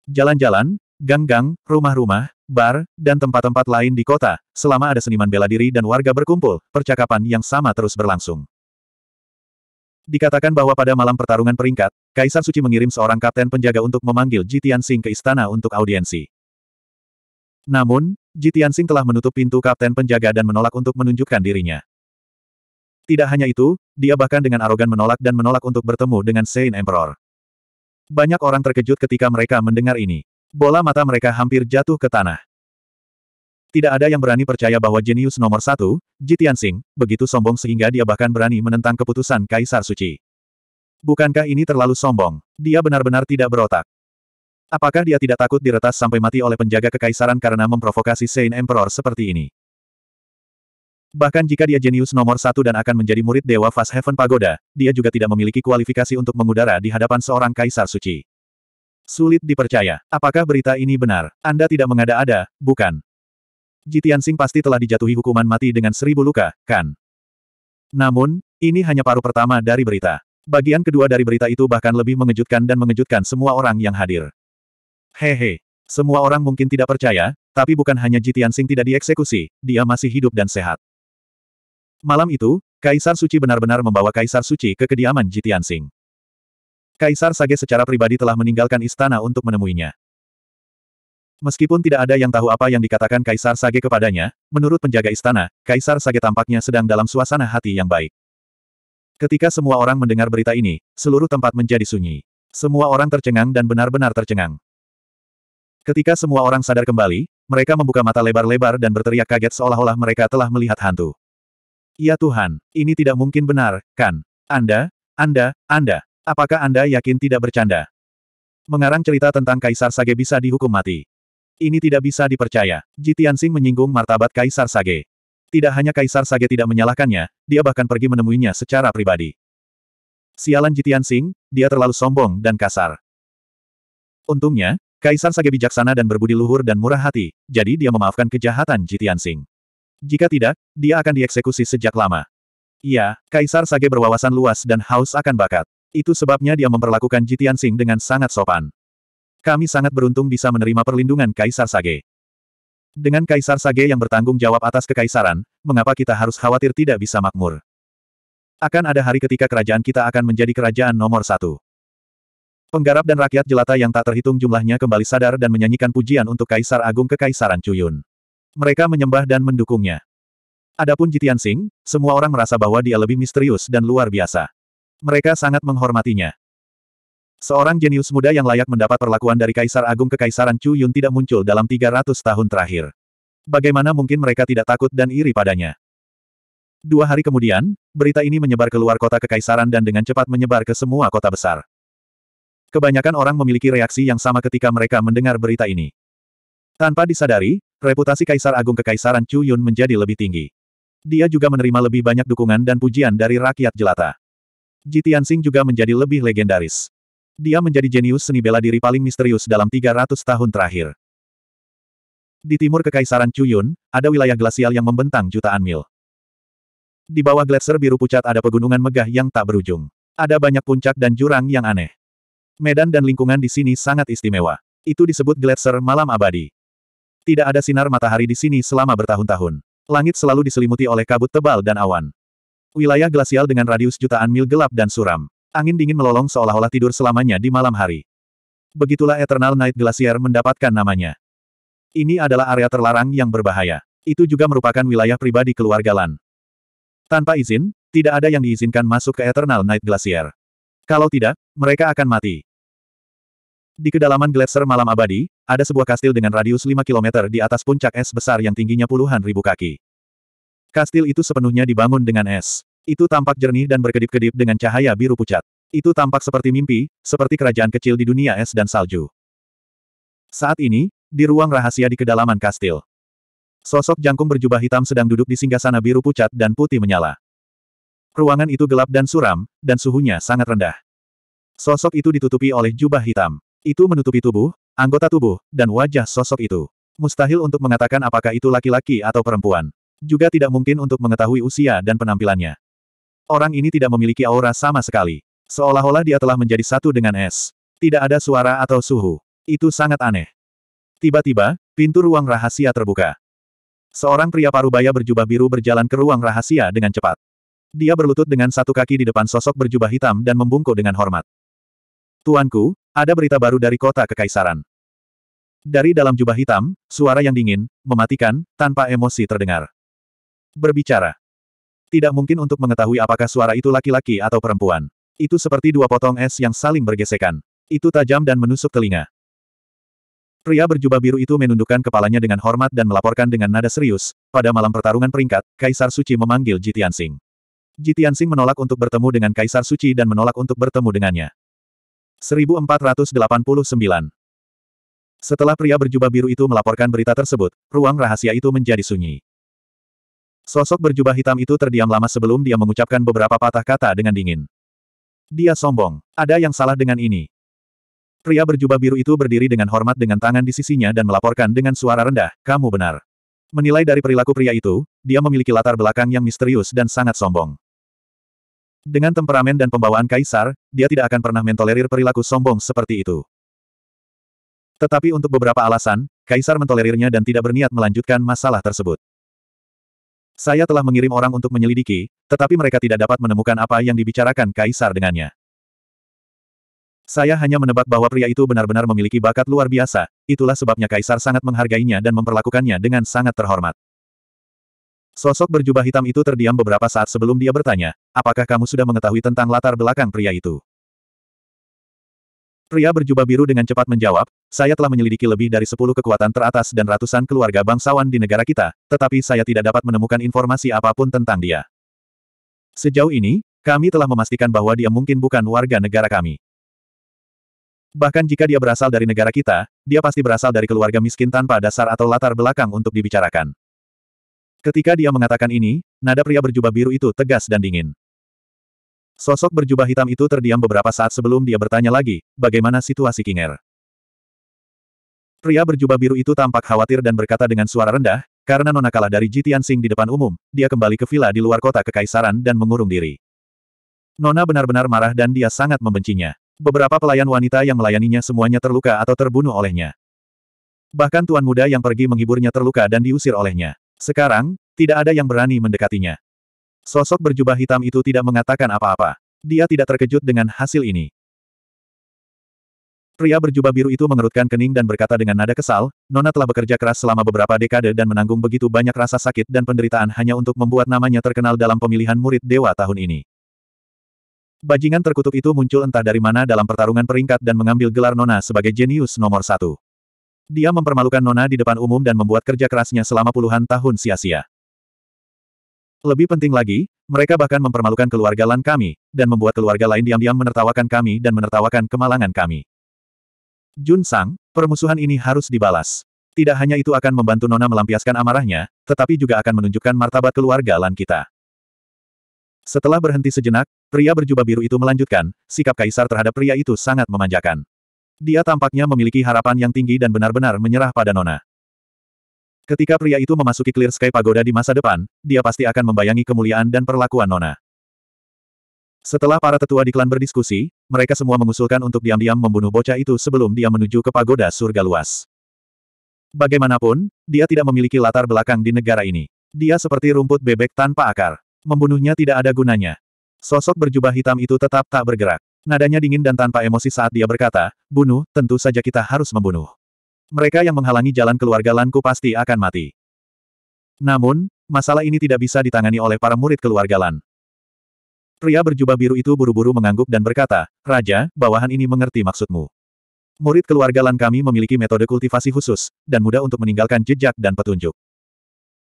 Jalan-jalan, gang-gang, rumah-rumah, bar, dan tempat-tempat lain di kota, selama ada seniman bela diri dan warga berkumpul, percakapan yang sama terus berlangsung. Dikatakan bahwa pada malam pertarungan peringkat, Kaisar Suci mengirim seorang kapten penjaga untuk memanggil Jitian Sing ke istana untuk audiensi. Namun, Jitian Sing telah menutup pintu kapten penjaga dan menolak untuk menunjukkan dirinya. Tidak hanya itu, dia bahkan dengan arogan menolak dan menolak untuk bertemu dengan Saint Emperor. Banyak orang terkejut ketika mereka mendengar ini. Bola mata mereka hampir jatuh ke tanah. Tidak ada yang berani percaya bahwa jenius nomor satu, Jitian Sing, begitu sombong sehingga dia bahkan berani menentang keputusan Kaisar Suci. Bukankah ini terlalu sombong? Dia benar-benar tidak berotak. Apakah dia tidak takut diretas sampai mati oleh penjaga kekaisaran karena memprovokasi Saint Emperor seperti ini? Bahkan jika dia jenius nomor satu dan akan menjadi murid Dewa Fast Heaven Pagoda, dia juga tidak memiliki kualifikasi untuk mengudara di hadapan seorang kaisar suci. Sulit dipercaya. Apakah berita ini benar? Anda tidak mengada-ada, bukan? Jitian Sing pasti telah dijatuhi hukuman mati dengan seribu luka, kan? Namun, ini hanya paruh pertama dari berita. Bagian kedua dari berita itu bahkan lebih mengejutkan dan mengejutkan semua orang yang hadir. Hehe. Semua orang mungkin tidak percaya, tapi bukan hanya Jitian Sing tidak dieksekusi, dia masih hidup dan sehat. Malam itu, Kaisar Suci benar-benar membawa Kaisar Suci ke kediaman Jitian Sing. Kaisar Sage secara pribadi telah meninggalkan istana untuk menemuinya. Meskipun tidak ada yang tahu apa yang dikatakan Kaisar Sage kepadanya, menurut penjaga istana, Kaisar Sage tampaknya sedang dalam suasana hati yang baik. Ketika semua orang mendengar berita ini, seluruh tempat menjadi sunyi. Semua orang tercengang dan benar-benar tercengang. Ketika semua orang sadar kembali, mereka membuka mata lebar-lebar dan berteriak kaget seolah-olah mereka telah melihat hantu. Ya Tuhan, ini tidak mungkin benar, kan? Anda, Anda, Anda. Apakah Anda yakin tidak bercanda? Mengarang cerita tentang Kaisar Sage bisa dihukum mati. Ini tidak bisa dipercaya. Jitiansing menyinggung martabat Kaisar Sage. Tidak hanya Kaisar Sage tidak menyalahkannya, dia bahkan pergi menemuinya secara pribadi. Sialan Jitiansing, dia terlalu sombong dan kasar. Untungnya, Kaisar Sage bijaksana dan berbudi luhur dan murah hati, jadi dia memaafkan kejahatan Jitiansing. Jika tidak, dia akan dieksekusi sejak lama. Iya, Kaisar Sage berwawasan luas dan haus akan bakat. Itu sebabnya dia memperlakukan Jitian Sing dengan sangat sopan. Kami sangat beruntung bisa menerima perlindungan Kaisar Sage. Dengan Kaisar Sage yang bertanggung jawab atas kekaisaran, mengapa kita harus khawatir tidak bisa makmur? Akan ada hari ketika kerajaan kita akan menjadi kerajaan nomor satu. Penggarap dan rakyat jelata yang tak terhitung jumlahnya kembali sadar dan menyanyikan pujian untuk Kaisar Agung Kekaisaran Cuyun. Mereka menyembah dan mendukungnya. Adapun Jitian Sing, semua orang merasa bahwa dia lebih misterius dan luar biasa. Mereka sangat menghormatinya. Seorang jenius muda yang layak mendapat perlakuan dari Kaisar Agung Kekaisaran Chu Yun tidak muncul dalam 300 tahun terakhir. Bagaimana mungkin mereka tidak takut dan iri padanya? Dua hari kemudian, berita ini menyebar keluar kota kekaisaran dan dengan cepat menyebar ke semua kota besar. Kebanyakan orang memiliki reaksi yang sama ketika mereka mendengar berita ini. Tanpa disadari, reputasi Kaisar Agung Kekaisaran Chu Yun menjadi lebih tinggi. Dia juga menerima lebih banyak dukungan dan pujian dari rakyat jelata. Jitiansing juga menjadi lebih legendaris. Dia menjadi jenius seni bela diri paling misterius dalam 300 tahun terakhir. Di timur Kekaisaran Cuyun, ada wilayah glasial yang membentang jutaan mil. Di bawah gletser biru pucat ada pegunungan megah yang tak berujung. Ada banyak puncak dan jurang yang aneh. Medan dan lingkungan di sini sangat istimewa. Itu disebut gletser malam abadi. Tidak ada sinar matahari di sini selama bertahun-tahun. Langit selalu diselimuti oleh kabut tebal dan awan. Wilayah glasial dengan radius jutaan mil gelap dan suram. Angin dingin melolong seolah-olah tidur selamanya di malam hari. Begitulah Eternal Night Glacier mendapatkan namanya. Ini adalah area terlarang yang berbahaya. Itu juga merupakan wilayah pribadi keluarga Lan. Tanpa izin, tidak ada yang diizinkan masuk ke Eternal Night Glacier. Kalau tidak, mereka akan mati. Di kedalaman Glacier Malam Abadi, ada sebuah kastil dengan radius 5 km di atas puncak es besar yang tingginya puluhan ribu kaki. Kastil itu sepenuhnya dibangun dengan es. Itu tampak jernih dan berkedip-kedip dengan cahaya biru pucat. Itu tampak seperti mimpi, seperti kerajaan kecil di dunia es dan salju. Saat ini, di ruang rahasia di kedalaman kastil. Sosok jangkung berjubah hitam sedang duduk di singgasana biru pucat dan putih menyala. Ruangan itu gelap dan suram, dan suhunya sangat rendah. Sosok itu ditutupi oleh jubah hitam. Itu menutupi tubuh, anggota tubuh, dan wajah sosok itu. Mustahil untuk mengatakan apakah itu laki-laki atau perempuan. Juga tidak mungkin untuk mengetahui usia dan penampilannya. Orang ini tidak memiliki aura sama sekali. Seolah-olah dia telah menjadi satu dengan es. Tidak ada suara atau suhu. Itu sangat aneh. Tiba-tiba, pintu ruang rahasia terbuka. Seorang pria parubaya berjubah biru berjalan ke ruang rahasia dengan cepat. Dia berlutut dengan satu kaki di depan sosok berjubah hitam dan membungkuk dengan hormat. Tuanku, ada berita baru dari kota kekaisaran. Dari dalam jubah hitam, suara yang dingin, mematikan, tanpa emosi terdengar. Berbicara. Tidak mungkin untuk mengetahui apakah suara itu laki-laki atau perempuan. Itu seperti dua potong es yang saling bergesekan. Itu tajam dan menusuk telinga. Pria berjubah biru itu menundukkan kepalanya dengan hormat dan melaporkan dengan nada serius, pada malam pertarungan peringkat, Kaisar Suci memanggil Jitiansing. Jitiansing menolak untuk bertemu dengan Kaisar Suci dan menolak untuk bertemu dengannya. 1489 Setelah pria berjubah biru itu melaporkan berita tersebut, ruang rahasia itu menjadi sunyi. Sosok berjubah hitam itu terdiam lama sebelum dia mengucapkan beberapa patah kata dengan dingin. Dia sombong. Ada yang salah dengan ini. Pria berjubah biru itu berdiri dengan hormat dengan tangan di sisinya dan melaporkan dengan suara rendah, kamu benar. Menilai dari perilaku pria itu, dia memiliki latar belakang yang misterius dan sangat sombong. Dengan temperamen dan pembawaan kaisar, dia tidak akan pernah mentolerir perilaku sombong seperti itu. Tetapi untuk beberapa alasan, kaisar mentolerirnya dan tidak berniat melanjutkan masalah tersebut. Saya telah mengirim orang untuk menyelidiki, tetapi mereka tidak dapat menemukan apa yang dibicarakan kaisar dengannya. Saya hanya menebak bahwa pria itu benar-benar memiliki bakat luar biasa, itulah sebabnya Kaisar sangat menghargainya dan memperlakukannya dengan sangat terhormat. Sosok berjubah hitam itu terdiam beberapa saat sebelum dia bertanya, apakah kamu sudah mengetahui tentang latar belakang pria itu? Pria berjubah biru dengan cepat menjawab, saya telah menyelidiki lebih dari sepuluh kekuatan teratas dan ratusan keluarga bangsawan di negara kita, tetapi saya tidak dapat menemukan informasi apa pun tentang dia. Sejauh ini, kami telah memastikan bahwa dia mungkin bukan warga negara kami. Bahkan jika dia berasal dari negara kita, dia pasti berasal dari keluarga miskin tanpa dasar atau latar belakang untuk dibicarakan. Ketika dia mengatakan ini, nada pria berjubah biru itu tegas dan dingin. Sosok berjubah hitam itu terdiam beberapa saat sebelum dia bertanya lagi, bagaimana situasi Kinger. Pria berjubah biru itu tampak khawatir dan berkata dengan suara rendah, karena Nona kalah dari Jitian Sing di depan umum, dia kembali ke villa di luar kota kekaisaran dan mengurung diri. Nona benar-benar marah dan dia sangat membencinya. Beberapa pelayan wanita yang melayaninya semuanya terluka atau terbunuh olehnya. Bahkan tuan muda yang pergi menghiburnya terluka dan diusir olehnya. Sekarang, tidak ada yang berani mendekatinya. Sosok berjubah hitam itu tidak mengatakan apa-apa. Dia tidak terkejut dengan hasil ini. Pria berjubah biru itu mengerutkan kening dan berkata dengan nada kesal, Nona telah bekerja keras selama beberapa dekade dan menanggung begitu banyak rasa sakit dan penderitaan hanya untuk membuat namanya terkenal dalam pemilihan murid dewa tahun ini. Bajingan terkutuk itu muncul entah dari mana dalam pertarungan peringkat dan mengambil gelar Nona sebagai jenius nomor satu. Dia mempermalukan Nona di depan umum dan membuat kerja kerasnya selama puluhan tahun sia-sia. Lebih penting lagi, mereka bahkan mempermalukan keluarga Lan kami, dan membuat keluarga lain diam-diam menertawakan kami dan menertawakan kemalangan kami. Jun Sang, permusuhan ini harus dibalas. Tidak hanya itu akan membantu Nona melampiaskan amarahnya, tetapi juga akan menunjukkan martabat keluarga Lan kita. Setelah berhenti sejenak, pria berjubah biru itu melanjutkan, sikap kaisar terhadap pria itu sangat memanjakan. Dia tampaknya memiliki harapan yang tinggi dan benar-benar menyerah pada Nona. Ketika pria itu memasuki Clear Sky Pagoda di masa depan, dia pasti akan membayangi kemuliaan dan perlakuan Nona. Setelah para tetua di klan berdiskusi, mereka semua mengusulkan untuk diam-diam membunuh bocah itu sebelum dia menuju ke pagoda surga luas. Bagaimanapun, dia tidak memiliki latar belakang di negara ini. Dia seperti rumput bebek tanpa akar. Membunuhnya tidak ada gunanya. Sosok berjubah hitam itu tetap tak bergerak. Nadanya dingin dan tanpa emosi saat dia berkata, bunuh, tentu saja kita harus membunuh. Mereka yang menghalangi jalan keluarga Lanku pasti akan mati. Namun, masalah ini tidak bisa ditangani oleh para murid keluarga Lan. Pria berjubah biru itu buru-buru mengangguk dan berkata, Raja, bawahan ini mengerti maksudmu. Murid keluarga Lan kami memiliki metode kultivasi khusus, dan mudah untuk meninggalkan jejak dan petunjuk.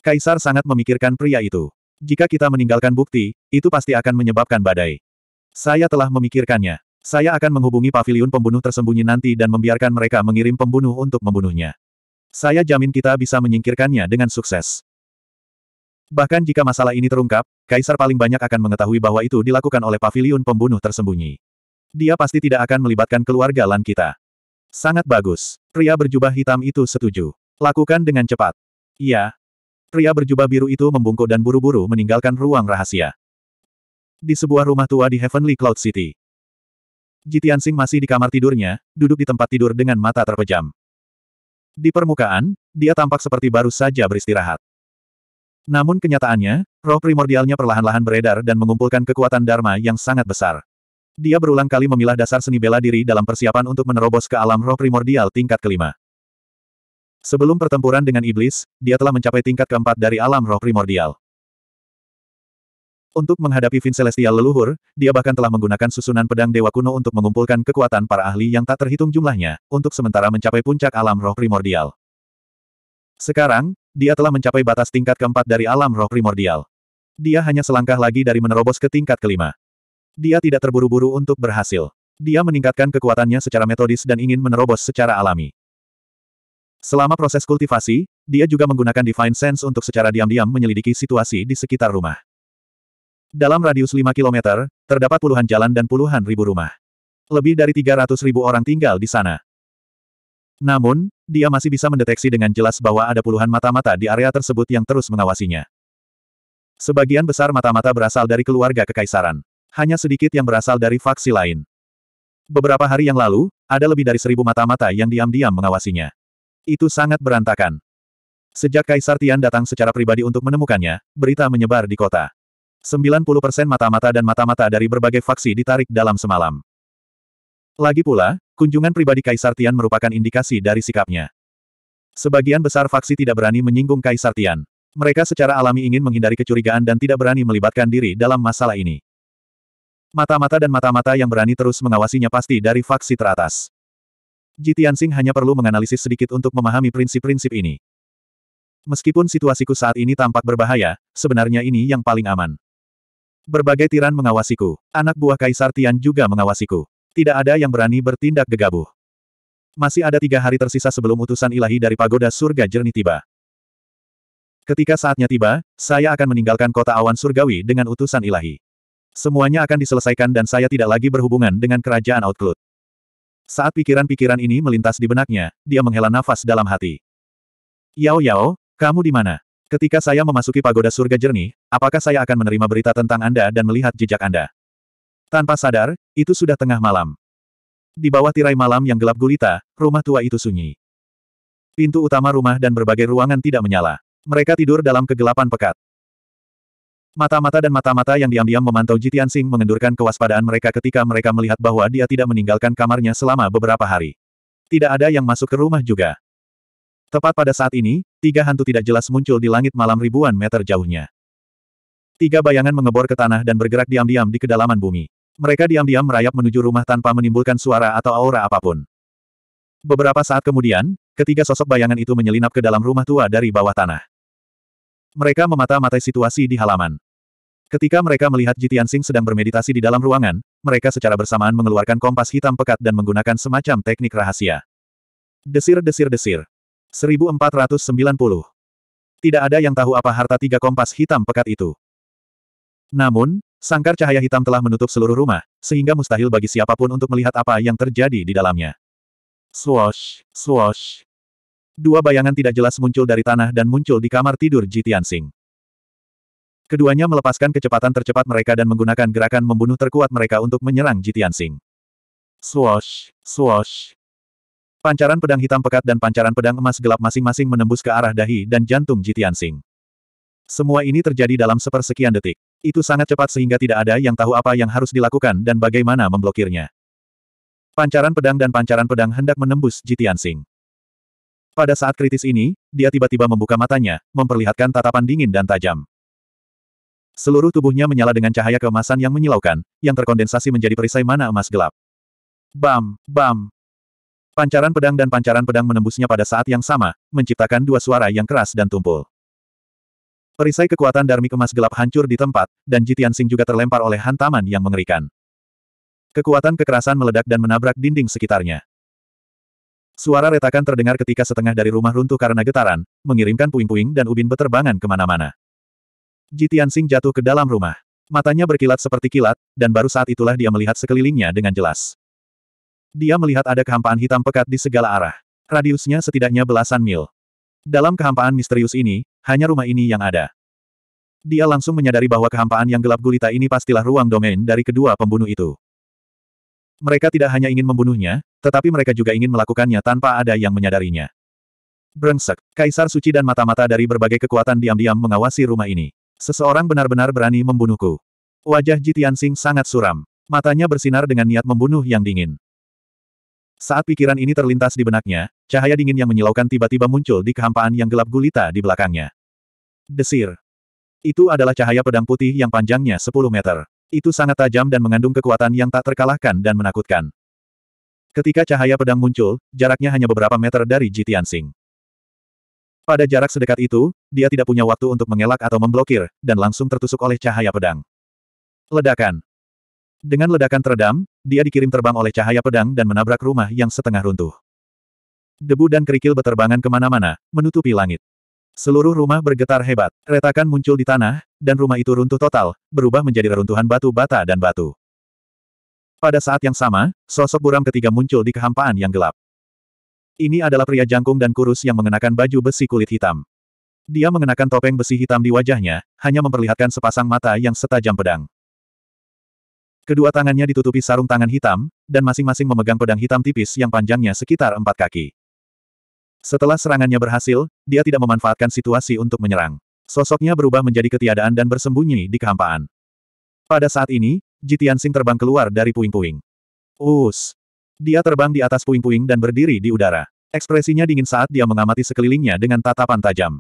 Kaisar sangat memikirkan pria itu. Jika kita meninggalkan bukti, itu pasti akan menyebabkan badai. Saya telah memikirkannya. Saya akan menghubungi pavilion pembunuh tersembunyi nanti dan membiarkan mereka mengirim pembunuh untuk membunuhnya. Saya jamin kita bisa menyingkirkannya dengan sukses. Bahkan jika masalah ini terungkap, Kaisar paling banyak akan mengetahui bahwa itu dilakukan oleh pavilion pembunuh tersembunyi. Dia pasti tidak akan melibatkan keluarga Lan kita. Sangat bagus. Pria berjubah hitam itu setuju. Lakukan dengan cepat. Iya, Pria berjubah biru itu membungkuk dan buru-buru meninggalkan ruang rahasia. Di sebuah rumah tua di Heavenly Cloud City. Jitiansing masih di kamar tidurnya, duduk di tempat tidur dengan mata terpejam. Di permukaan, dia tampak seperti baru saja beristirahat. Namun kenyataannya, roh primordialnya perlahan-lahan beredar dan mengumpulkan kekuatan Dharma yang sangat besar. Dia berulang kali memilah dasar seni bela diri dalam persiapan untuk menerobos ke alam roh primordial tingkat kelima. Sebelum pertempuran dengan iblis, dia telah mencapai tingkat keempat dari alam roh primordial. Untuk menghadapi Vin Celestial leluhur, dia bahkan telah menggunakan susunan pedang dewa kuno untuk mengumpulkan kekuatan para ahli yang tak terhitung jumlahnya, untuk sementara mencapai puncak alam roh primordial. Sekarang, dia telah mencapai batas tingkat keempat dari alam roh primordial. Dia hanya selangkah lagi dari menerobos ke tingkat kelima. Dia tidak terburu-buru untuk berhasil. Dia meningkatkan kekuatannya secara metodis dan ingin menerobos secara alami. Selama proses kultivasi, dia juga menggunakan Divine Sense untuk secara diam-diam menyelidiki situasi di sekitar rumah. Dalam radius 5 km, terdapat puluhan jalan dan puluhan ribu rumah. Lebih dari 300 ribu orang tinggal di sana. Namun, dia masih bisa mendeteksi dengan jelas bahwa ada puluhan mata-mata di area tersebut yang terus mengawasinya. Sebagian besar mata-mata berasal dari keluarga kekaisaran. Hanya sedikit yang berasal dari faksi lain. Beberapa hari yang lalu, ada lebih dari seribu mata-mata yang diam-diam mengawasinya. Itu sangat berantakan. Sejak Kaisar Tian datang secara pribadi untuk menemukannya, berita menyebar di kota. 90% mata-mata dan mata-mata dari berbagai faksi ditarik dalam semalam. Lagi pula, kunjungan pribadi Kaisar Tian merupakan indikasi dari sikapnya. Sebagian besar faksi tidak berani menyinggung Kaisar Tian. Mereka secara alami ingin menghindari kecurigaan dan tidak berani melibatkan diri dalam masalah ini. Mata-mata dan mata-mata yang berani terus mengawasinya pasti dari faksi teratas. Jitiansing hanya perlu menganalisis sedikit untuk memahami prinsip-prinsip ini. Meskipun situasiku saat ini tampak berbahaya, sebenarnya ini yang paling aman. Berbagai tiran mengawasiku. Anak buah Kaisar Tian juga mengawasiku. Tidak ada yang berani bertindak gegabah. Masih ada tiga hari tersisa sebelum utusan ilahi dari pagoda surga jernih tiba. Ketika saatnya tiba, saya akan meninggalkan kota awan surgawi dengan utusan ilahi. Semuanya akan diselesaikan dan saya tidak lagi berhubungan dengan kerajaan Outcloud. Saat pikiran-pikiran ini melintas di benaknya, dia menghela nafas dalam hati. Yao Yao, kamu di mana? Ketika saya memasuki pagoda surga jernih, apakah saya akan menerima berita tentang Anda dan melihat jejak Anda? Tanpa sadar, itu sudah tengah malam. Di bawah tirai malam yang gelap gulita, rumah tua itu sunyi. Pintu utama rumah dan berbagai ruangan tidak menyala. Mereka tidur dalam kegelapan pekat. Mata-mata dan mata-mata yang diam-diam memantau Jitian Sing mengendurkan kewaspadaan mereka ketika mereka melihat bahwa dia tidak meninggalkan kamarnya selama beberapa hari. Tidak ada yang masuk ke rumah juga. Tepat pada saat ini, tiga hantu tidak jelas muncul di langit malam ribuan meter jauhnya. Tiga bayangan mengebor ke tanah dan bergerak diam-diam di kedalaman bumi. Mereka diam-diam merayap menuju rumah tanpa menimbulkan suara atau aura apa pun. Beberapa saat kemudian, ketiga sosok bayangan itu menyelinap ke dalam rumah tua dari bawah tanah. Mereka memata-matai situasi di halaman. Ketika mereka melihat Jitiansing sedang bermeditasi di dalam ruangan, mereka secara bersamaan mengeluarkan kompas hitam pekat dan menggunakan semacam teknik rahasia. Desir-desir-desir. 1490. Tidak ada yang tahu apa harta tiga kompas hitam pekat itu. Namun, sangkar cahaya hitam telah menutup seluruh rumah, sehingga mustahil bagi siapa pun untuk melihat apa yang terjadi di dalamnya. Swoosh, swoosh. Dua bayangan tidak jelas muncul dari tanah dan muncul di kamar tidur Jitiansing. Keduanya melepaskan kecepatan tercepat mereka dan menggunakan gerakan membunuh terkuat mereka untuk menyerang Jitiansing. Swoosh, swoosh. Pancaran pedang hitam pekat dan pancaran pedang emas gelap masing-masing menembus ke arah dahi dan jantung Jitiansing. Semua ini terjadi dalam sepersekian detik. Itu sangat cepat sehingga tidak ada yang tahu apa yang harus dilakukan dan bagaimana memblokirnya. Pancaran pedang dan pancaran pedang hendak menembus Jitiansing. Pada saat kritis ini, dia tiba-tiba membuka matanya, memperlihatkan tatapan dingin dan tajam. Seluruh tubuhnya menyala dengan cahaya keemasan yang menyilaukan, yang terkondensasi menjadi perisai mana emas gelap. Bam, bam, Pancaran pedang dan pancaran pedang menembusnya pada saat yang sama, menciptakan dua suara yang keras dan tumpul. Perisai kekuatan Darmik emas gelap hancur di tempat, dan Jitian Sing juga terlempar oleh hantaman yang mengerikan. Kekuatan kekerasan meledak dan menabrak dinding sekitarnya. Suara retakan terdengar ketika setengah dari rumah runtuh karena getaran, mengirimkan puing-puing dan ubin beterbangan ke mana-mana. Jitian Sing jatuh ke dalam rumah. Matanya berkilat seperti kilat, dan baru saat itulah dia melihat sekelilingnya dengan jelas. Dia melihat ada kehampaan hitam pekat di segala arah. Radiusnya setidaknya belasan mil. Dalam kehampaan misterius ini, hanya rumah ini yang ada. Dia langsung menyadari bahwa kehampaan yang gelap gulita ini pastilah ruang domain dari kedua pembunuh itu. Mereka tidak hanya ingin membunuhnya, tetapi mereka juga ingin melakukannya tanpa ada yang menyadarinya. Brengsek, Kaisar Suci dan mata-mata dari berbagai kekuatan diam-diam mengawasi rumah ini. Seseorang benar-benar berani membunuhku. Wajah Jitiansing sangat suram. Matanya bersinar dengan niat membunuh yang dingin. Saat pikiran ini terlintas di benaknya, cahaya dingin yang menyilaukan tiba-tiba muncul di kehampaan yang gelap gulita di belakangnya. Desir. Itu adalah cahaya pedang putih yang panjangnya 10 meter. Itu sangat tajam dan mengandung kekuatan yang tak terkalahkan dan menakutkan. Ketika cahaya pedang muncul, jaraknya hanya beberapa meter dari Jitiansing. Pada jarak sedekat itu, dia tidak punya waktu untuk mengelak atau memblokir, dan langsung tertusuk oleh cahaya pedang. Ledakan. Dengan ledakan teredam, dia dikirim terbang oleh cahaya pedang dan menabrak rumah yang setengah runtuh. Debu dan kerikil beterbangan ke mana-mana, menutupi langit. Seluruh rumah bergetar hebat. Retakan muncul di tanah, dan rumah itu runtuh total, berubah menjadi reruntuhan batu bata dan batu. Pada saat yang sama, sosok buram ketiga muncul di kehampaan yang gelap. Ini adalah pria jangkung dan kurus yang mengenakan baju besi kulit hitam. Dia mengenakan topeng besi hitam di wajahnya, hanya memperlihatkan sepasang mata yang setajam pedang. Kedua tangannya ditutupi sarung tangan hitam, dan masing-masing memegang pedang hitam tipis yang panjangnya sekitar empat kaki. Setelah serangannya berhasil, dia tidak memanfaatkan situasi untuk menyerang. Sosoknya berubah menjadi ketiadaan dan bersembunyi di kehampaan. Pada saat ini, Jitiansing terbang keluar dari puing-puing. Us! Dia terbang di atas puing-puing dan berdiri di udara. Ekspresinya dingin saat dia mengamati sekelilingnya dengan tatapan tajam.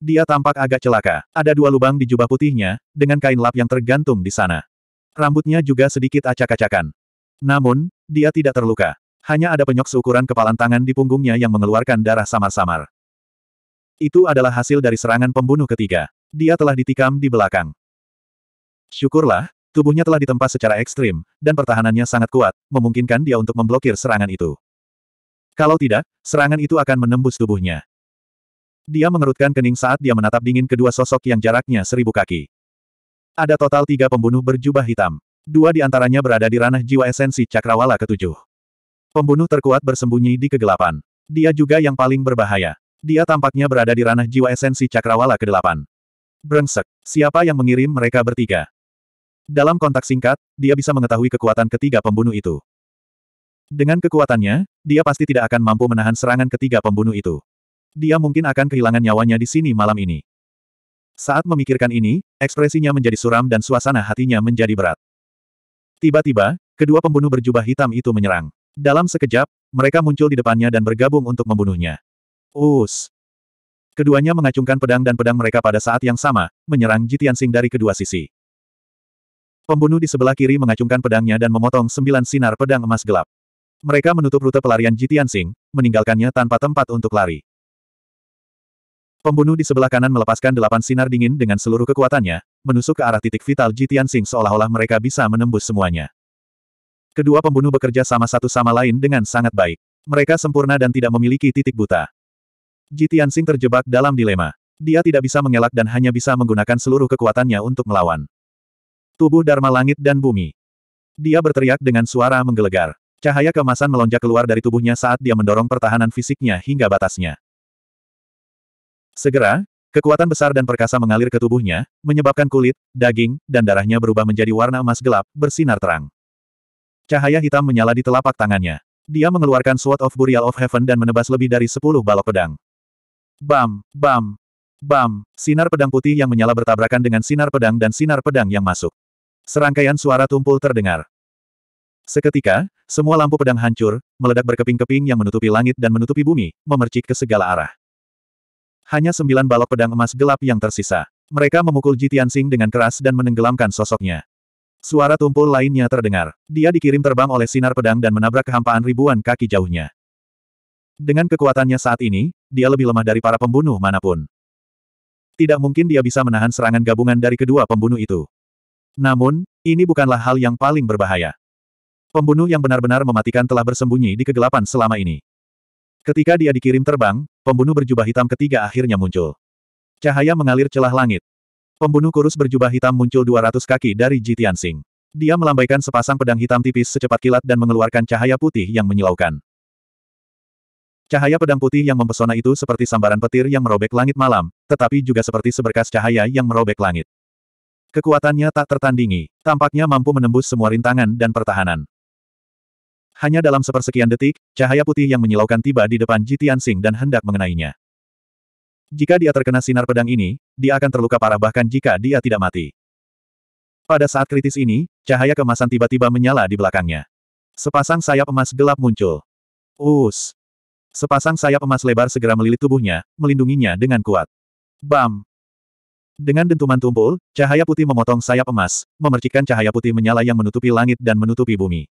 Dia tampak agak celaka. Ada dua lubang di jubah putihnya, dengan kain lap yang tergantung di sana. Rambutnya juga sedikit acak-acakan. Namun, dia tidak terluka. Hanya ada penyok seukuran kepalan tangan di punggungnya yang mengeluarkan darah samar-samar. Itu adalah hasil dari serangan pembunuh ketiga. Dia telah ditikam di belakang. Syukurlah, tubuhnya telah ditempa secara ekstrim, dan pertahanannya sangat kuat, memungkinkan dia untuk memblokir serangan itu. Kalau tidak, serangan itu akan menembus tubuhnya. Dia mengerutkan kening saat dia menatap dingin kedua sosok yang jaraknya seribu kaki. Ada total tiga pembunuh berjubah hitam. Dua di antaranya berada di ranah jiwa esensi cakrawala ketujuh. Pembunuh terkuat bersembunyi di kegelapan. Dia juga yang paling berbahaya. Dia tampaknya berada di ranah jiwa esensi cakrawala ke-8. Brengsek. Siapa yang mengirim mereka bertiga? Dalam kontak singkat, dia bisa mengetahui kekuatan ketiga pembunuh itu. Dengan kekuatannya, dia pasti tidak akan mampu menahan serangan ketiga pembunuh itu. Dia mungkin akan kehilangan nyawanya di sini malam ini. Saat memikirkan ini, ekspresinya menjadi suram dan suasana hatinya menjadi berat. Tiba-tiba, kedua pembunuh berjubah hitam itu menyerang. Dalam sekejap, mereka muncul di depannya dan bergabung untuk membunuhnya. Us! Keduanya mengacungkan pedang dan pedang mereka pada saat yang sama, menyerang Jitiansing dari kedua sisi. Pembunuh di sebelah kiri mengacungkan pedangnya dan memotong sembilan sinar pedang emas gelap. Mereka menutup rute pelarian Jitiansing, meninggalkannya tanpa tempat untuk lari. Pembunuh di sebelah kanan melepaskan delapan sinar dingin dengan seluruh kekuatannya, menusuk ke arah titik vital Jitiansing seolah-olah mereka bisa menembus semuanya. Kedua pembunuh bekerja sama satu sama lain dengan sangat baik. Mereka sempurna dan tidak memiliki titik buta. Jitiansing terjebak dalam dilema. Dia tidak bisa mengelak dan hanya bisa menggunakan seluruh kekuatannya untuk melawan. Tubuh Dharma Langit dan Bumi. Dia berteriak dengan suara menggelegar. Cahaya kemasan melonjak keluar dari tubuhnya saat dia mendorong pertahanan fisiknya hingga batasnya. Segera, kekuatan besar dan perkasa mengalir ke tubuhnya, menyebabkan kulit, daging, dan darahnya berubah menjadi warna emas gelap, bersinar terang. Cahaya hitam menyala di telapak tangannya. Dia mengeluarkan Sword of Burial of Heaven dan menebas lebih dari sepuluh balok pedang. Bam, bam, bam, sinar pedang putih yang menyala bertabrakan dengan sinar pedang dan sinar pedang yang masuk. Serangkaian suara tumpul terdengar. Seketika, semua lampu pedang hancur, meledak berkeping-keping yang menutupi langit dan menutupi bumi, memercik ke segala arah. Hanya sembilan balok pedang emas gelap yang tersisa. Mereka memukul Jitiansing dengan keras dan menenggelamkan sosoknya. Suara tumpul lainnya terdengar. Dia dikirim terbang oleh sinar pedang dan menabrak kehampaan ribuan kaki jauhnya. Dengan kekuatannya saat ini, dia lebih lemah dari para pembunuh mana pun. Tidak mungkin dia bisa menahan serangan gabungan dari kedua pembunuh itu. Namun, ini bukanlah hal yang paling berbahaya. Pembunuh yang benar-benar mematikan telah bersembunyi di kegelapan selama ini. Ketika dia dikirim terbang, pembunuh berjubah hitam ketiga akhirnya muncul. Cahaya mengalir celah langit. Pembunuh kurus berjubah hitam muncul 200 kaki dari Jitiansing. Dia melambaikan sepasang pedang hitam tipis secepat kilat dan mengeluarkan cahaya putih yang menyilaukan. Cahaya pedang putih yang mempesona itu seperti sambaran petir yang merobek langit malam, tetapi juga seperti seberkas cahaya yang merobek langit. Kekuatannya tak tertandingi, tampaknya mampu menembus semua rintangan dan pertahanan. Hanya dalam sepersekian detik, cahaya putih yang menyilaukan tiba di depan Jitiansing dan hendak mengenainya. Jika dia terkena sinar pedang ini, dia akan terluka parah bahkan jika dia tidak mati. Pada saat kritis ini, cahaya kemasan tiba-tiba menyala di belakangnya. Sepasang sayap emas gelap muncul. Us! Sepasang sayap emas lebar segera melilit tubuhnya, melindunginya dengan kuat. Bam! Dengan dentuman tumpul, cahaya putih memotong sayap emas, memercikkan cahaya putih menyala yang menutupi langit dan menutupi bumi.